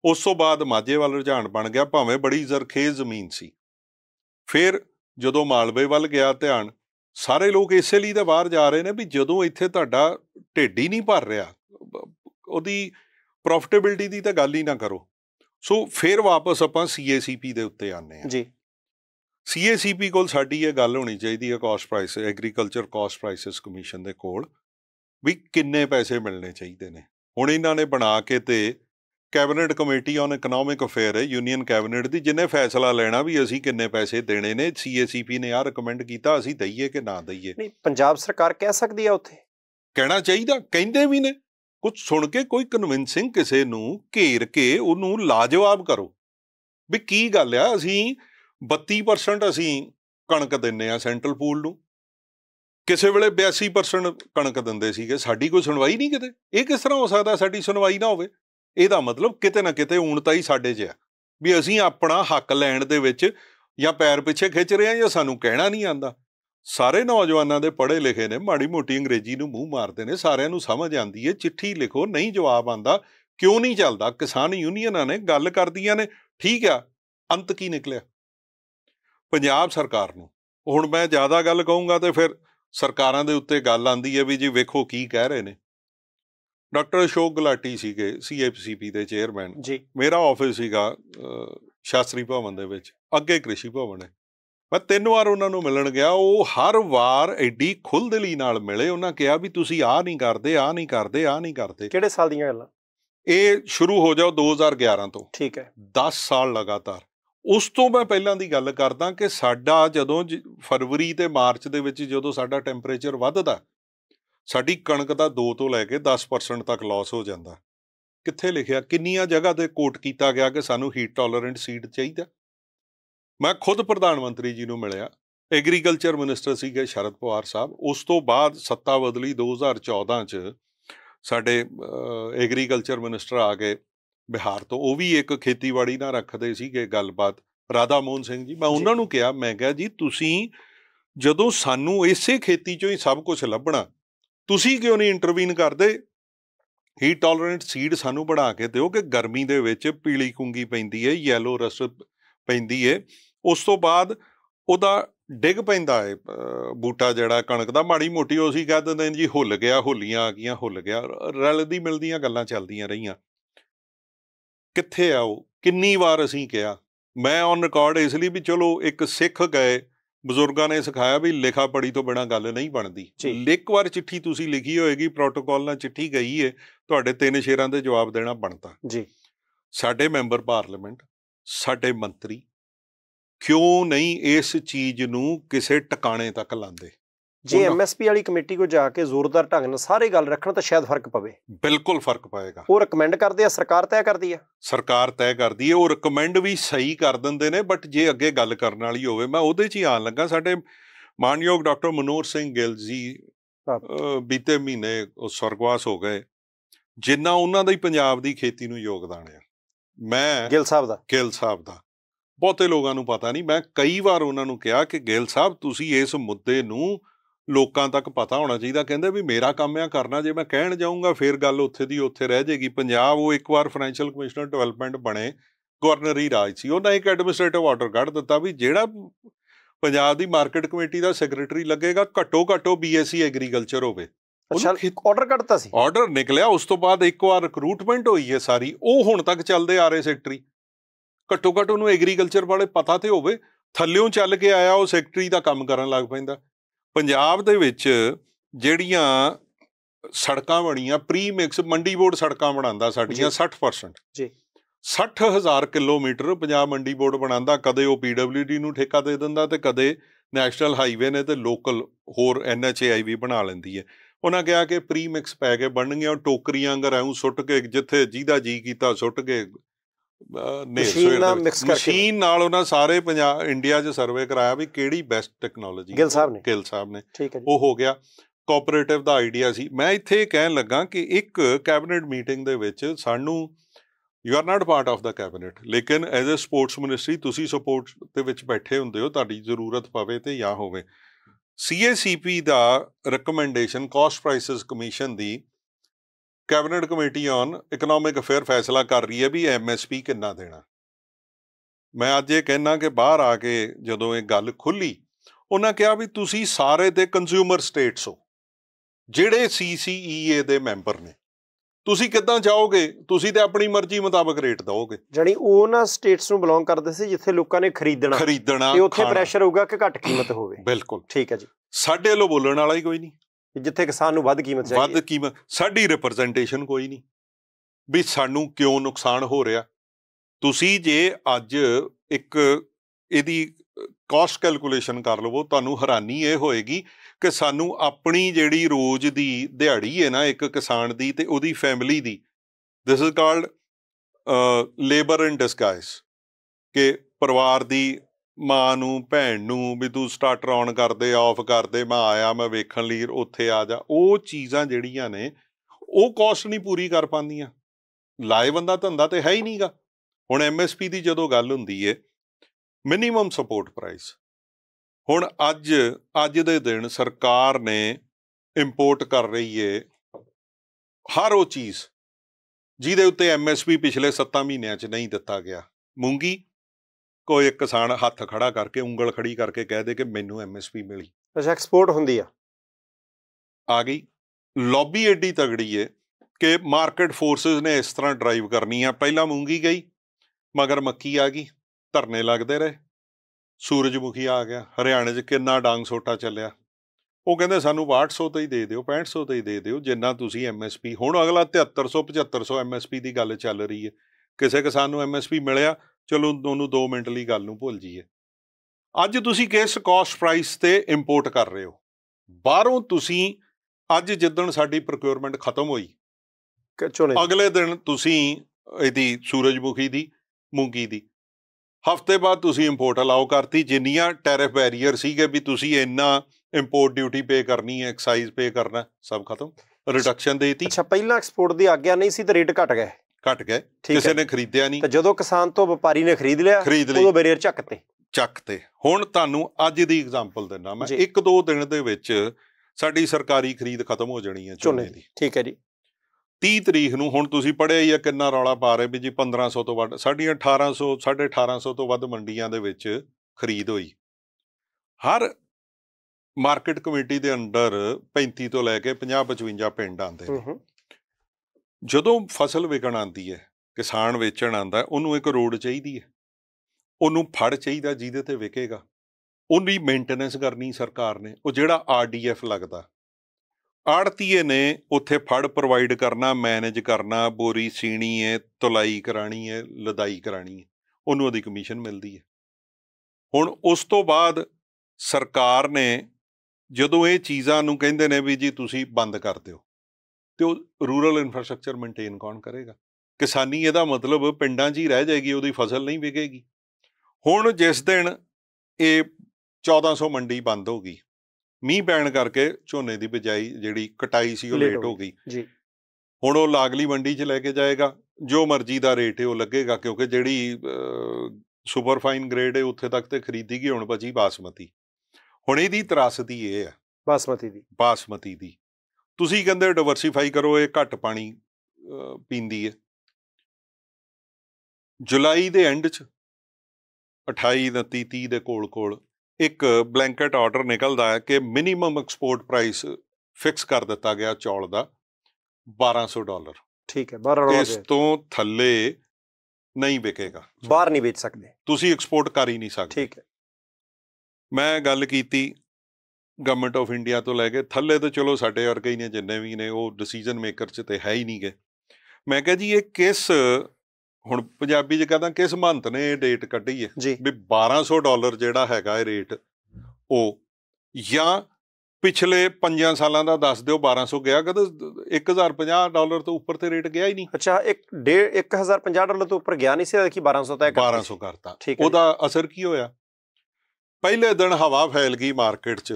ਉਸ ਤੋਂ ਬਾਅਦ ਮਾਝੇ ਵੱਲ ਰੁਝਾਨ ਬਣ ਗਿਆ ਭਾਵੇਂ ਬੜੀ ਜ਼ਰਖੇਜ਼ ਜ਼ਮੀਨ ਸੀ। ਫਿਰ ਜਦੋਂ ਮਾਲਵੇ ਵੱਲ ਗਿਆ ਧਿਆਨ ਸਾਰੇ ਲੋਕ ਇਸੇ ਲਈ ਤਾਂ ਬਾਹਰ ਜਾ ਰਹੇ ਨੇ ਵੀ ਜਦੋਂ ਇੱਥੇ ਤੁਹਾਡਾ ਢਿੱਡ ਹੀ ਨਹੀਂ ਭਰ ਰਿਹਾ ਉਹਦੀ ਪ੍ਰੋਫਿਟੇਬਿਲਟੀ ਦੀ ਤਾਂ ਗੱਲ ਹੀ ਨਾ ਕਰੋ। ਸੋ ਫਿਰ ਵਾਪਸ ਆਪਾਂ ਸੀਏਸੀਪੀ ਦੇ ਉੱਤੇ ਆਨੇ ਆ ਜੀ। ਸੀਏਸੀਪੀ ਕੋਲ ਸਾਡੀ ਇਹ ਗੱਲ ਹੋਣੀ ਚਾਹੀਦੀ ਹੈ cost price agriculture cost prices commission ਦੇ ਕੋਲ ਵੀ ਕਿੰਨੇ ਪੈਸੇ ਮਿਲਣੇ ਚਾਹੀਦੇ ਨੇ। ਹੁਣ ਇਹਨਾਂ ਨੇ ਬਣਾ ਕੇ ਤੇ cabinet committee on economic affair ਹੈ ਯੂਨੀਅਨ ਕੈਬਨਿਟ ਦੀ ਜਿਹਨੇ ਫੈਸਲਾ ਲੈਣਾ ਵੀ ਅਸੀਂ ਕਿੰਨੇ ਪੈਸੇ ਦੇਣੇ ਨੇ ਸੀਏਸੀਪੀ ਨੇ ਆ ਰეკਮੈਂਡ ਕੀਤਾ ਅਸੀਂ ਦਈਏ ਕਿ ਨਾ ਦਈਏ? ਨਹੀਂ ਪੰਜਾਬ ਸਰਕਾਰ ਕਹਿ ਸਕਦੀ ਆ ਉੱਥੇ। ਕਹਿਣਾ ਚਾਹੀਦਾ ਕਹਿੰਦੇ ਵੀ ਨੇ। ਕੁਝ ਸੁਣ ਕੇ ਕੋਈ ਕਨਵਿੰਸਿੰਗ ਕਿਸੇ ਨੂੰ ਘੇਰ ਕੇ ਉਹਨੂੰ ਲਾਜਵਾਬ ਕਰੋ। ਵੀ ਕੀ ਗੱਲ ਆ ਅਸੀਂ 32% ਅਸੀਂ ਕਣਕ ਦਿੰਨੇ ਆ ਸੈਂਟਰਲ ਪੂਲ ਨੂੰ। ਕਿਸੇ ਵੇਲੇ 82% ਕਣਕ ਦਿੰਦੇ ਸੀਗੇ ਸਾਡੀ ਕੋਈ ਸੁਣਵਾਈ ਨਹੀਂ ਕਿਤੇ। ਇਹ ਕਿਸ ਤਰ੍ਹਾਂ ਹੋ ਸਕਦਾ ਸਾਡੀ ਸੁਣਵਾਈ ਨਾ ਹੋਵੇ? ਇਹਦਾ ਮਤਲਬ ਕਿਤੇ ਨਾ ਕਿਤੇ ਊਣਤਾ ਹੀ ਸਾਡੇ 'ਚ ਆ। ਵੀ ਅਸੀਂ ਆਪਣਾ ਹੱਕ ਲੈਣ ਦੇ ਵਿੱਚ ਜਾਂ ਪੈਰ ਪਿੱਛੇ ਖਿੱਚ ਰਹੇ ਆ ਜਾਂ ਸਾਨੂੰ ਕਹਿਣਾ ਨਹੀਂ ਆਂਦਾ ਸਾਰੇ ਨੌਜਵਾਨਾਂ ਦੇ ਪੜ੍ਹੇ ਲਿਖੇ ਨੇ, ਮਾੜੀ ਮੋਟੀ ਅੰਗਰੇਜ਼ੀ ਨੂੰ ਮੂੰਹ ਮਾਰਦੇ ਨੇ, ਸਾਰਿਆਂ ਨੂੰ ਸਮਝ ਆਂਦੀ ਏ, ਚਿੱਠੀ ਲਿਖੋ, ਨਹੀਂ ਜਵਾਬ ਆਂਦਾ ਕਿਉਂ ਨਹੀਂ ਚੱਲਦਾ? ਕਿਸਾਨ ਯੂਨੀਅਨਾਂ ਨੇ ਗੱਲ ਕਰਦੀਆਂ ਨੇ, ਠੀਕ ਆ, ਅੰਤ ਕੀ ਨਿਕਲਿਆ? ਪੰਜਾਬ ਸਰਕਾਰ ਨੂੰ। ਹੁਣ ਮੈਂ ਜ਼ਿਆਦਾ ਗੱਲ ਕਹੂੰਗਾ ਤੇ ਫਿਰ ਸਰਕਾਰਾਂ ਦੇ ਉੱਤੇ ਗੱਲ ਆਂਦੀ ਹੈ ਵੀ ਜੀ ਵੇਖੋ ਕੀ ਕਹਿ ਰਹੇ ਨੇ। ਡਾਕਟਰ ਅਸ਼ੋਕ ਗੁਲਾਟੀ ਸੀਗੇ ਸੀਐਫਸੀਪੀ ਦੇ ਚੇਅਰਮੈਨ ਜੀ। ਮੇਰਾ ਆਫਿਸ ਸੀਗਾ ਸ਼ਾਸਤਰੀ ਭਵਨ ਦੇ ਵਿੱਚ ਅੱਗੇ ਕ੍ਰਿਸ਼ੀ ਭਵਨ ਹੈ। ਮੈਂ ਤਿੰਨ ਵਾਰ ਉਹਨਾਂ ਨੂੰ ਮਿਲਣ ਗਿਆ ਉਹ ਹਰ ਵਾਰ ਐਡੀ ਖੁੱਲਦਿਲੀ ਨਾਲ ਮਿਲੇ ਉਹਨਾਂ ਕਿਹਾ ਵੀ ਤੁਸੀਂ ਆਹ ਨਹੀਂ ਕਰਦੇ ਆਹ ਨਹੀਂ ਕਰਦੇ ਆਹ ਨਹੀਂ ਕਰਦੇ। ਕਿਹੜੇ ਸਾਲ ਦੀਆਂ ਗੱਲਾਂ? ਇਹ ਸ਼ੁਰੂ ਹੋ ਜਾਓ 2011 ਤੋਂ। ਠੀਕ ਹੈ। 10 ਸਾਲ ਲਗਾਤਾਰ। ਉਸ ਤੋਂ ਮੈਂ ਪਹਿਲਾਂ ਦੀ ਗੱਲ ਕਰਦਾ ਕਿ ਸਾਡਾ ਜਦੋਂ ਫਰਵਰੀ ਤੇ ਮਾਰਚ ਦੇ ਵਿੱਚ ਜਦੋਂ ਸਾਡਾ ਟੈਂਪਰੇਚਰ ਵੱਧਦਾ ਸਾਡੀ ਕਣਕ ਦਾ 2 ਤੋਂ ਲੈ ਕੇ 10% ਤੱਕ ਲਾਸ ਹੋ ਜਾਂਦਾ। ਕਿੱਥੇ ਲਿਖਿਆ? ਕਿੰਨੀਆਂ ਜਗ੍ਹਾ ਤੇ ਕੋਟ ਕੀਤਾ ਗਿਆ ਕਿ ਸਾਨੂੰ ਹੀਟ ਟੋਲਰੈਂਟ ਸੀਡ ਚਾਹੀਦਾ? ਮੈਂ ਖੁਦ ਪ੍ਰਧਾਨ ਮੰਤਰੀ ਜੀ ਨੂੰ ਮਿਲਿਆ ਐਗਰੀਕਲਚਰ ਮਿਨਿਸਟਰ ਸੀਗੇ ਸ਼ਰਦ ਪਵਾਰ ਸਾਹਿਬ। ਉਸ ਤੋਂ ਬਾਅਦ ਸੱਤਾ ਬਦਲੀ 2014 ਚ ਸਾਡੇ ਐਗਰੀਕਲਚਰ ਮਿਨਿਸਟਰ ਆ ਗਏ ਬਿਹਾਰ ਤੋਂ ਉਹ ਵੀ ਇੱਕ ਖੇਤੀਬਾੜੀ ਨਾਲ ਰੱਖਦੇ ਸੀਗੇ ਗੱਲਬਾਤ। ਰਾਧਾ ਮੋਹਨ ਸਿੰਘ ਜੀ ਮੈਂ ਉਹਨਾਂ ਨੂੰ ਕਿਹਾ ਮੈਂ ਕਿਹਾ ਜੀ ਤੁਸੀਂ ਜਦੋਂ ਸਾਨੂੰ ਇਸੇ ਖੇਤੀ ਚੋਂ ਹੀ ਸਭ ਕੁਝ ਲੱਭਣਾ ਤੁਸੀਂ ਕਿਉਂ ਨਹੀਂ ਇੰਟਰਵੀਨ ਕਰਦੇ? ਹੀਟ ਟੋਲਰੈਂਟ ਸੀਡ ਸਾਨੂੰ ਬਣਾ ਕੇ ਦਿਓ ਕਿ ਗਰਮੀ ਦੇ ਵਿੱਚ ਪੀਲੀ ਕੁੰਗੀ ਪੈਂਦੀ ਹੈ ਯੈਲੋ ਰਸ ਪੈਂਦੀ ਹੈ ਉਸ ਤੋਂ ਬਾਅਦ ਉਹਦਾ ਡਿੱਗ ਪੈਂਦਾ ਹੈ ਬੂਟਾ ਜਿਹੜਾ ਕਣਕ ਦਾ, ਮਾੜੀ ਮੋਟੀ ਉਹ ਸੀ ਕਹਿ ਦਿੰਦੇ ਜੀ ਹੁੱਲ ਗਿਆ, ਹੋਲੀਆਂ ਆ ਗਈਆਂ, ਹੁੱਲ ਗਿਆ ਰਲਦੀ ਮਿਲਦੀਆਂ ਗੱਲਾਂ ਚੱਲਦੀਆਂ ਰਹੀਆਂ। ਕਿੱਥੇ ਆ ਉਹ? ਕਿੰਨੀ ਵਾਰ ਅਸੀਂ ਕਿਹਾ? ਮੈਂ ਔਨ ਰਿਕਾਰਡ ਇਸ ਲਈ ਵੀ ਚਲੋ ਇੱਕ ਸਿੱਖ ਗਏ ਬਜ਼ੁਰਗਾਂ ਨੇ ਸਿਖਾਇਆ ਵੀ ਲਿਖਾ ਪੜੀ ਤੋਂ ਬਿਨਾ ਗੱਲ ਨਹੀਂ ਬਣਦੀ। ਇੱਕ ਵਾਰ ਚਿੱਠੀ ਤੁਸੀਂ ਲਿਖੀ ਹੋਏਗੀ ਪ੍ਰੋਟੋਕਾਲ ਨਾਲ ਚਿੱਠੀ ਗਈ ਏ ਤੁਹਾਡੇ ਤਿੰਨ ਸ਼ੇਰਾਂ ਦੇ ਜਵਾਬ ਦੇਣਾ ਬਣਦਾ। ਜੀ। ਸਾਡੇ ਮੈਂਬਰ ਪਾਰਲੀਮੈਂਟ ਸਾਡੇ ਮੰਤਰੀ ਕਿਉਂ ਨਹੀਂ ਇਸ ਚੀਜ਼ ਨੂੰ ਕਿਸੇ ਟਿਕਾਣੇ ਤੱਕ ਲਾਉਂਦੇ ਜੇ ਐਮਐਸਪੀ ਵਾਲੀ ਕਮੇਟੀ ਕੋ ਜਾ ਕੇ ਜ਼ੋਰਦਾਰ ਢੰਗ ਨਾਲ ਸਾਰੇ ਗੱਲ ਰੱਖਣ ਤਾਂ ਸ਼ਾਇਦ ਫ਼ਰਕ ਪਵੇ। ਬਿਲਕੁਲ ਫ਼ਰਕ ਪਾਏਗਾ ਉਹ ਰეკਮੈਂਡ ਕਰਦੇ ਆ ਸਰਕਾਰ ਤੈਅ ਕਰਦੀ ਆ। ਸਰਕਾਰ ਤੈਅ ਕਰਦੀ ਹੈ ਉਹ ਰეკਮੈਂਡ ਵੀ ਸਹੀ ਕਰ ਦਿੰਦੇ ਨੇ ਬਟ ਜੇ ਅੱਗੇ ਗੱਲ ਕਰਨ ਵਾਲੀ ਹੋਵੇ ਮੈਂ ਉਹਦੇ 'ਚ ਹੀ ਆਣ ਲੱਗਾ। ਸਾਡੇ ਮਾਨਯੋਗ ਡਾਕਟਰ ਮਨੋਰ ਸਿੰਘ ਗਿੱਲ ਜੀ ਬੀਤੇ ਮਹੀਨੇ ਉਹ ਸਰਗਵਾਸ ਹੋ ਗਏ ਜਿੰਨਾ ਉਹਨਾਂ ਦਾ ਹੀ ਪੰਜਾਬ ਦੀ ਖੇਤੀ ਨੂੰ ਯੋਗਦਾਨ ਆ। ਮੈਂ ਗਿੱਲ ਸਾਹਿਬ ਦਾ। ਗਿੱਲ ਸਾਹਿਬ ਦਾ। ਬਹੁਤੇ ਲੋਕਾਂ ਨੂੰ ਪਤਾ ਨਹੀਂ ਮੈਂ ਕਈ ਵਾਰ ਉਹਨਾਂ ਨੂੰ ਕਿਹਾ ਕਿ ਗਿੱਲ ਸਾਹਿਬ ਤੁਸੀਂ ਇਸ ਮੁੱਦੇ ਨੂੰ ਲੋਕਾਂ ਤੱਕ ਪਤਾ ਹੋਣਾ ਚਾਹੀਦਾ ਕਹਿੰਦੇ ਵੀ ਮੇਰਾ ਕੰਮ ਆ ਕਰਨਾ ਜੇ ਮੈਂ ਕਹਿਣ ਜਾਊਂਗਾ ਫਿਰ ਗੱਲ ਉੱਥੇ ਦੀ ਉੱਥੇ ਰਹਿ ਜਾਏਗੀ ਪੰਜਾਬ ਉਹ ਇੱਕ ਵਾਰ ਫਾਈਨੈਂਸ਼ੀਅਲ ਕਮਿਸ਼ਨਰ ਡਿਵੈਲਪਮੈਂਟ ਬਣੇ ਗਵਰਨਰੀ ਰਾਜ ਸੀ ਉਹਨਾਂ ਇੱਕ ਐਡਮਿਨਿਸਟ੍ਰੇਟਿਵ ਆਰਡਰ ਕੱਢ ਦਿੱਤਾ ਵੀ ਜਿਹੜਾ ਪੰਜਾਬ ਦੀ ਮਾਰਕੀਟ ਕਮੇਟੀ ਦਾ ਸੈਕਟਰੀ ਲੱਗੇਗਾ ਘੱਟੋ ਘੱਟੋ ਬੀਐਸਸੀ ਐਗਰੀਕਲਚਰ ਹੋਵੇ। ਅੱਛਾ ਆਰਡਰ ਕੱਢਤਾ ਸੀ? ਆਰਡਰ ਨਿਕਲਿਆ ਉਸ ਤੋਂ ਬਾਅਦ ਇੱਕ ਵਾਰ ਰਿਕਰੂਟਮੈਂਟ ਹੋਈ ਹੈ ਸਾਰੀ ਉਹ ਹੁਣ ਤੱਕ ਚੱਲਦੇ ਆ ਰਹੇ ਸੈਕਟਰੀ ਘੱਟੋ ਘੱਟ ਉਹਨੂੰ ਐਗਰੀਕਲਚਰ ਵਾਲੇ ਪਤਾ ਤੇ ਹੋਵੇ ਥੱਲਿਓਂ ਚੱਲ ਕੇ ਆਇਆ ਉਹ ਸੈਕਟਰੀ ਦਾ ਕੰਮ ਕਰਨ ਲੱਗ ਪੈਂਦਾ। ਪੰਜਾਬ ਦੇ ਵਿੱਚ ਜਿਹੜੀਆਂ ਸੜਕਾਂ ਬਣੀਆਂ ਪ੍ਰੀ ਮਿਕਸ ਮੰਡੀ ਬੋਰਡ ਸੜਕਾਂ ਬਣਾਉਂਦਾ ਸਾਡੀਆਂ 60% ਜੀ। 60000 ਕਿਲੋਮੀਟਰ ਪੰਜਾਬ ਮੰਡੀ ਬੋਰਡ ਬਣਾਉਂਦਾ ਕਦੇ ਉਹ ਪੀਡਬਲਯੂਡੀ ਨੂੰ ਠੇਕਾ ਦੇ ਦਿੰਦਾ ਤੇ ਕਦੇ ਨੈਸ਼ਨਲ ਹਾਈਵੇ ਨੇ ਤੇ ਲੋਕਲ ਹੋਰ ਐਨਐਚਏਆਈ ਵੀ ਬਣਾ ਲੈਂਦੀ ਹੈ। ਉਹਨਾਂ ਕਿਹਾ ਕਿ ਪ੍ਰੀ ਮਿਕਸ ਪੈ ਕੇ ਬਣਨਗੀਆਂ ਟੋਕਰੀਆਂ ਅੰਗਰ ਐਉਂ ਸੁੱਟ ਕੇ ਜਿੱਥੇ ਜਿਹਦਾ ਜੀ ਕੀਤਾ ਸੁੱਟ ਕੇ ਮਸ਼ੀਨ ਨਾਲ ਮਿਕਸ ਕਰਕੇ ਮਸ਼ੀਨ ਨਾਲ ਉਹਨਾਂ ਸਾਰੇ ਪੰਜਾਬ ਇੰਡੀਆ 'ਚ ਸਰਵੇ ਕਰਾਇਆ ਵੀ ਕਿਹੜੀ ਬੈਸਟ ਟੈਕਨੋਲੋਜੀ ਗਿੱਲ ਸਾਹਿਬ ਨੇ। ਗਿੱਲ ਸਾਹਿਬ ਨੇ। ਠੀਕ ਹੈ ਜੀ। ਉਹ ਹੋ ਗਿਆ। ਕੋਆਪਰੇਟਿਵ ਦਾ ਆਈਡੀਆ ਸੀ। ਮੈਂ ਇੱਥੇ ਕਹਿਣ ਲੱਗਾ ਕਿ ਇੱਕ ਕੈਬਨਿਟ ਮੀਟਿੰਗ ਦੇ ਵਿੱਚ ਸਾਨੂੰ you are not part of the cabinet ਲੇਕਿਨ ਐਜ਼ ਅ ਸਪੋਰਟਸ ਮਿਨਿਸਟਰੀ ਤੁਸੀਂ ਸਪੋਰਟ ਦੇ ਵਿੱਚ ਬੈਠੇ ਹੁੰਦੇ ਹੋ ਤੁਹਾਡੀ ਜ਼ਰੂਰਤ ਪਵੇ ਤੇ ਜਾਂ ਹੋਵੇ। ਸੀਏਸੀਪੀ ਦਾ recommendation cost prices commission the cabinet committee on economic affair ਫੈਸਲਾ ਕਰ ਰਹੀ ਹੈ ਵੀ ਐਮਐਸਪੀ ਕਿੰਨਾ ਦੇਣਾ। ਮੈਂ ਅੱਜ ਇਹ ਕਹਿਣਾ ਕਿ ਬਾਹਰ ਆ ਕੇ ਜਦੋਂ ਇਹ ਗੱਲ ਖੁੱਲੀ ਉਹਨਾਂ ਕਿਹਾ ਵੀ ਤੁਸੀਂ ਸਾਰੇ ਤੇ ਕੰਜ਼ਿਊਮਰ ਸਟੇਟਸ ਹੋ ਜਿਹੜੇ ਸੀਸੀਈਏ ਦੇ ਮੈਂਬਰ ਨੇ। ਤੁਸੀਂ ਕਿੱਦਾਂ ਜਾਓਗੇ? ਤੁਸੀਂ ਤੇ ਆਪਣੀ ਮਰਜ਼ੀ ਮੁਤਾਬਕ ਰੇਟ ਦਿਓਗੇ। ਜਾਨੀ ਉਹ ਨਾ ਸਟੇਟਸ ਨੂੰ ਬਿਲੋਂਗ ਕਰਦੇ ਸੀ ਜਿੱਥੇ ਲੋਕਾਂ ਨੇ ਖਰੀਦਣਾ। ਖਰੀਦਣਾ ਤੇ ਉੱਥੇ ਪ੍ਰੈਸ਼ਰ ਹੋਊਗਾ ਕਿ ਘੱਟ ਕੀਮਤ ਹੋਵੇ। ਬਿਲਕੁਲ। ਠੀਕ ਹੈ ਜੀ। ਸਾਡੇ ਵੱਲੋਂ ਬੋਲਣ ਵਾਲਾ ਹੀ ਕੋਈ ਨਹੀਂ। ਜਿੱਥੇ ਕਿਸਾਨ ਨੂੰ ਵੱਧ ਕੀਮਤ ਚਾਹੀਦੀ ਵੱਧ ਕੀਮਤ ਸਾਡੀ ਰਿਪਰੈਜ਼ੈਂਟੇਸ਼ਨ ਕੋਈ ਨਹੀਂ। ਵੀ ਸਾਨੂੰ ਕਿਉਂ ਨੁਕਸਾਨ ਹੋ ਰਿਹਾ? ਤੁਸੀਂ ਜੇ ਅੱਜ ਇੱਕ ਇਹਦੀ ਕਾਸਟ ਕੈਲਕੂਲੇਸ਼ਨ ਕਰ ਲਵੋ ਤੁਹਾਨੂੰ ਹੈਰਾਨੀ ਇਹ ਹੋਏਗੀ ਕਿ ਸਾਨੂੰ ਆਪਣੀ ਜਿਹੜੀ ਰੋਜ਼ ਦੀ ਦਿਹਾੜੀ ਹੈ ਨਾ ਇੱਕ ਕਿਸਾਨ ਦੀ ਤੇ ਉਹਦੀ family the this is called labour in disguise ਕਿ ਪਰਿਵਾਰ ਦੀ ਮਾਂ ਨੂੰ, ਭੈਣ ਨੂੰ ਵੀ ਤੂੰ ਸਟਾਰਟਰ ਆਨ ਕਰਦੇ ਆਫ ਕਰਦੇ, ਮੈਂ ਆਇਆ, ਮੈਂ ਵੇਖਣ ਲਈ, ਉੱਥੇ ਆ ਜਾ। ਉਹ ਚੀਜ਼ਾਂ ਜਿਹੜੀਆਂ ਨੇ, ਉਹ ਕਾਸਟ ਨਹੀਂ ਪੂਰੀ ਕਰ ਪਾਉਂਦੀਆਂ। ਲਾਏ ਬੰਦਾ ਧੰਦਾ ਤੇ ਹੈ ਹੀ ਨਹੀਂਗਾ ਹੁਣ ਐਮਐਸਪੀ ਦੀ ਜਦੋਂ ਗੱਲ ਹੁੰਦੀ ਏ ਮਿਨੀਮਮ ਸਪੋਰਟ ਪ੍ਰਾਈਸ ਹੁਣ ਅੱਜ ਅੱਜ ਦੇ ਦਿਨ ਸਰਕਾਰ ਨੇ ਇੰਪੋਰਟ ਕਰ ਰਹੀ ਏ ਹਰ ਉਹ ਚੀਜ਼, ਜਿਹਦੇ ਉੱਤੇ ਐਮਐਸਪੀ ਪਿਛਲੇ 7 ਮਹੀਨਿਆਂ 'ਚ ਨਹੀਂ ਦਿੱਤਾ ਗਿਆ। ਮੂੰਗੀ ਕੋਈ ਇੱਕ ਕਿਸਾਨ ਹੱਥ ਖੜਾ ਕਰਕੇ ਉਂਗਲ ਖੜੀ ਕਰਕੇ ਕਹਿ ਦੇ ਕਿ ਮੈਨੂੰ ਐਮਐਸਪੀ ਮਿਲੀ। ਅੱਛਾ ਐਕਸਪੋਰਟ ਹੁੰਦੀ ਆ? ਆ ਗਈ। ਲੌਬੀ ਏਡੀ ਤਗੜੀ ਏ ਕਿ ਮਾਰਕੀਟ ਫੋਰਸਸ ਨੇ ਇਸ ਤਰ੍ਹਾਂ ਡਰਾਈਵ ਕਰਨੀ ਆ। ਪਹਿਲਾਂ ਮੂੰਗੀ ਗਈ ਮਗਰ ਮੱਕੀ ਆ ਗਈ ਧਰਨੇ ਲੱਗਦੇ ਰਹੇ। ਸੂਰਜਮੁਖੀ ਆ ਗਿਆ ਹਰਿਆਣੇ 'ਚ ਕਿੰਨਾ ਡਾਂਗ ਸੋਟਾ ਚੱਲਿਆ। ਉਹ ਕਹਿੰਦੇ ਸਾਨੂੰ 6800 ਤੇ ਹੀ ਦੇ ਦਿਓ 6500 ਤੇ ਹੀ ਦੇ ਦਿਓ ਜਿੰਨਾ ਤੁਸੀਂ ਐਮਐਸਪੀ ਹੁਣ ਅਗਲਾ 7300 7500 ਐਮਐਸਪੀ ਦੀ ਗੱਲ ਚੱਲ ਰਹੀ ਹੈ ਕਿਸੇ ਕਿਸਾਨ ਨੂੰ ਐਮਐਸਪੀ ਮਿਲਿਆ ਚਲੋ ਉਹਨੂੰ 2 ਮਿੰਟ ਲਈ ਗੱਲ ਨੂੰ ਭੁੱਲ ਜਾਈਏ। ਅੱਜ ਤੁਸੀਂ ਕਿਸ ਕਾਸਟ ਪ੍ਰਾਈਸ ਤੇ ਇੰਪੋਰਟ ਕਰ ਰਹੇ ਹੋ? ਬਾਹਰੋਂ ਤੁਸੀਂ ਅੱਜ ਜਿੱਦਣ ਸਾਡੀ ਪ੍ਰੋਕਿਉਰਮੈਂਟ ਖਤਮ ਹੋਈ ਅਗਲੇ ਦਿਨ ਤੁਸੀਂ ਇਹਦੀ ਸੂਰਜਮੁਖੀ ਦੀ ਮੂੰਗੀ ਦੀ। ਹਫ਼ਤੇ ਬਾਅਦ ਤੁਸੀਂ ਇੰਪੋਰਟ ਅਲਾਉ ਕਰਤੀ ਜਿੰਨੀਆਂ ਟੈਰਿਫ ਬੈਰੀਅਰ ਸੀਗੇ ਵੀ ਤੁਸੀਂ ਇੰਨਾ ਇੰਪੋਰਟ ਡਿਊਟੀ ਪੇ ਕਰਨੀ ਹੈ ਐਕਸਾਈਜ਼ ਪੇ ਕਰਨਾ ਸਭ ਖਤਮ। ਰਿਡਕਸ਼ਨ ਦੇਤੀ। ਅੱਛਾ ਪਹਿਲਾਂ ਐਕਸਪੋਰਟ ਦੀ ਆਗਿਆ ਨਹੀਂ ਸੀ ਤੇ ਰੇਟ ਘਟ ਗਏ। ਘਟ ਗਏ ਕਿਸੇ ਨੇ ਖਰੀਦਿਆ ਨਹੀਂ। ਤੇ ਜਦੋਂ ਕਿਸਾਨ ਤੋਂ ਵਪਾਰੀ ਨੇ ਖਰੀਦ ਲਿਆ ਉਦੋਂ ਬੈਰੀਅਰ ਚੱਕ ਤੇ। ਚੱਕ ਤੇ। ਹੁਣ ਤੁਹਾਨੂੰ ਅੱਜ ਦੀ ਐਗਜ਼ਾਮਪਲ ਦਿੰਦਾ ਮੈਂ। ਇੱਕ ਦੋ ਦਿਨ ਦੇ ਵਿੱਚ ਸਾਡੀ ਸਰਕਾਰੀ ਖਰੀਦ ਖਤਮ ਹੋ ਜਾਣੀ ਹੈ ਝੋਨੇ ਦੀ। ਠੀਕ ਹੈ ਜੀ। 30 ਤਰੀਕ ਨੂੰ ਹੁਣ ਤੁਸੀਂ ਪੜਿਆ ਹੀ ਆ ਕਿੰਨਾ ਰੌਲਾ ਪਾ ਰਹੇ ਵੀ ਜੀ 1500 ਤੋਂ ਵੱਧ ਸਾਡੀਆਂ 1800 1850 ਤੋਂ ਵੱਧ ਮੰਡੀਆਂ ਦੇ ਵਿੱਚ ਖਰੀਦ ਹੋਈ। ਹਰ ਮਾਰਕੀਟ ਕਮੇਟੀ ਦੇ ਅੰਡਰ 35 ਤੋਂ ਲੈ ਕੇ 50 55 ਪਿੰਡ ਆਉਂਦੇ ਹੂੰ ਨੇ ਹੂੰ। ਜਦੋਂ ਫਸਲ ਵਿਕਣ ਆਂਦੀ ਹੈ, ਕਿਸਾਨ ਵੇਚਣ ਆਂਦਾ ਉਹਨੂੰ ਇੱਕ ਰੋਡ ਚਾਹੀਦੀ ਹੈ। ਉਹਨੂੰ ਫੜ ਚਾਹੀਦਾ ਜਿਹਦੇ ਤੇ ਵਿਕੇਗਾ। ਉਹਦੀ ਮੇਨਟੇਨੈਂਸ ਕਰਨੀ ਸਰਕਾਰ ਨੇ, ਉਹ ਜਿਹੜਾ ਆਰਡੀਐਫ ਲੱਗਦਾ। ਆੜਤੀਏ ਨੇ ਉੱਥੇ ਫੜ ਪ੍ਰੋਵਾਈਡ ਕਰਨਾ ਮੈਨੇਜ ਕਰਨਾ, ਬੋਰੀ ਸੀਣੀ ਹੈ ਤੁਲਾਈ ਕਰਾਣੀ ਹੈ, ਲਦਾਈ ਕਰਾਣੀ ਹੈ, ਉਹਨੂੰ ਉਹਦੀ ਕਮਿਸ਼ਨ ਮਿਲਦੀ ਹੈ। ਹੁਣ ਉਸ ਤੋਂ ਬਾਅਦ ਸਰਕਾਰ ਨੇ ਜਦੋਂ ਇਹ ਚੀਜ਼ਾਂ ਨੂੰ ਕਹਿੰਦੇ ਨੇ ਵੀ ਜੀ ਤੁਸੀਂ ਬੰਦ ਕਰ ਦਿਓ ਤੇ ਉਹ ਰੂਰਲ ਇਨਫਰਾਸਟ੍ਰਕਚਰ ਮੇਨਟੇਨ ਕੌਣ ਕਰੇਗਾ? ਕਿਸਾਨੀ ਇਹਦਾ ਮਤਲਬ ਪਿੰਡਾਂ 'ਚ ਹੀ ਰਹਿ ਜਾਏਗੀ ਉਹਦੀ ਫਸਲ ਨਹੀਂ ਵਿਕੇਗੀ। ਹੁਣ ਜਿਸ ਦਿਨ ਇਹ 1400 ਮੰਡੀ ਬੰਦ ਹੋ ਗਈ ਮੀਂਹ ਪੈਣ ਕਰਕੇ ਝੋਨੇ ਦੀ ਬਿਜਾਈ ਜਿਹੜੀ ਕਟਾਈ ਸੀ ਉਹ ਲੇਟ ਹੋ ਹੋ ਗਈ ਜੀ। ਹੁਣ ਉਹ ਲਾਗਲੀ ਮੰਡੀ 'ਚ ਲੈ ਕੇ ਜਾਏਗਾ ਜੋ ਮਰਜ਼ੀ ਦਾ ਰੇਟ ਹੈ ਉਹ ਲੱਗੇਗਾ ਕਿਉਂਕਿ ਜਿਹੜੀ ਸੁਪਰ ਫਾਈਨ ਗ੍ਰੇਡ ਹੈ ਉੱਥੇ ਤੱਕ ਤੇ ਖਰੀਦੀ ਗਈ ਹੁਣ ਬਚੀ ਬਾਸਮਤੀ। ਹੁਣ ਇਹਦੀ ਤਰਾਸਦੀ ਇਹ ਹੈ ਬਾਸਮਤੀ ਦੀ। ਬਾਸਮਤੀ ਦੀ। ਤੁਸੀਂ ਕਹਿੰਦੇ ਡਾਈਵਰਸਿਫਾਈ ਕਰੋ ਇਹ ਘੱਟ ਪਾਣੀ ਪੀਂਦੀ ਹੈ। ਜੁਲਾਈ ਦੇ ਐਂਡ 'ਚ 28 29 30 ਦੇ ਕੋਲ ਕੋਲ ਇੱਕ ਬਲੈਂਕਟ ਆਰਡਰ ਨਿਕਲਦਾ ਹੈ ਕਿ ਮਿਨੀਮਮ ਐਕਸਪੋਰਟ ਪ੍ਰਾਈਸ ਫਿਕਸ ਕਰ ਦਿੱਤਾ ਗਿਆ ਚੌਲ ਦਾ 1200 ਡਾਲਰ। ਠੀਕ ਹੈ ਬਾਹਰ ਰੌਲਾ ਇਸ। ਤੋਂ ਥੱਲੇ ਨਹੀਂ ਵਿਕੇਗਾ। ਬਾਹਰ ਨਹੀਂ ਵੇਚ ਸਕਦੇ। ਤੁਸੀਂ ਐਕਸਪੋਰਟ ਕਰ ਹੀ ਨਹੀਂ ਸਕਦੇ। ਠੀਕ ਹੈ। ਮੈਂ ਗੱਲ ਕੀਤੀ ਗਵਰਨਮੈਂਟ ਆਫ ਇੰਡੀਆ ਤੋਂ ਲੈ ਕੇ ਥੱਲੇ ਤਾਂ ਚਲੋ ਸਾਡੇ ਵਰਗੇ ਹੀ ਨੇ ਜਿੰਨੇ ਵੀ ਨੇ ਉਹ ਡਿਸੀਜਨ ਮੇਕਰ ਚ ਤੇ ਹੈ ਹੀ ਨਹੀਂਗੇ ਮੈਂ ਕਿਹਾ ਜੀ ਇਹ ਕਿਸ ਹੁਣ ਪੰਜਾਬੀ ਚ ਕਹਿੰਦਾ ਕਿਸ ਮਹੰਤ ਨੇ ਇਹ ਡੇਟ ਕੱਢੀ ਹੈ ਵੀ 1200 ਡਾਲਰ ਜਿਹੜਾ ਹੈਗਾ ਇਹ ਰੇਟ ਉਹ ਜਾਂ ਪਿਛਲੇ 5 ਸਾਲਾਂ ਦਾ ਦੱਸ ਦਿਓ 1200 ਗਿਆ ਕਦੇ 1050 ਡਾਲਰ ਤੋਂ ਉੱਪਰ ਤੇ ਰੇਟ ਗਿਆ ਹੀ ਨਹੀਂ। ਅੱਛਾ ਇੱਕ ਡੇ 1050 ਡਾਲਰ ਤੋਂ ਉੱਪਰ ਗਿਆ ਨਹੀਂ ਸੀ ਕਿ 1200 ਤੱਕ 1200 ਕਰਤਾ। ਉਹਦਾ ਅਸਰ ਕੀ ਹੋਇਆ? ਪਹਿਲੇ ਦਿਨ ਹਵਾ ਫੈਲ ਗਈ ਮਾਰਕੀਟ 'ਚ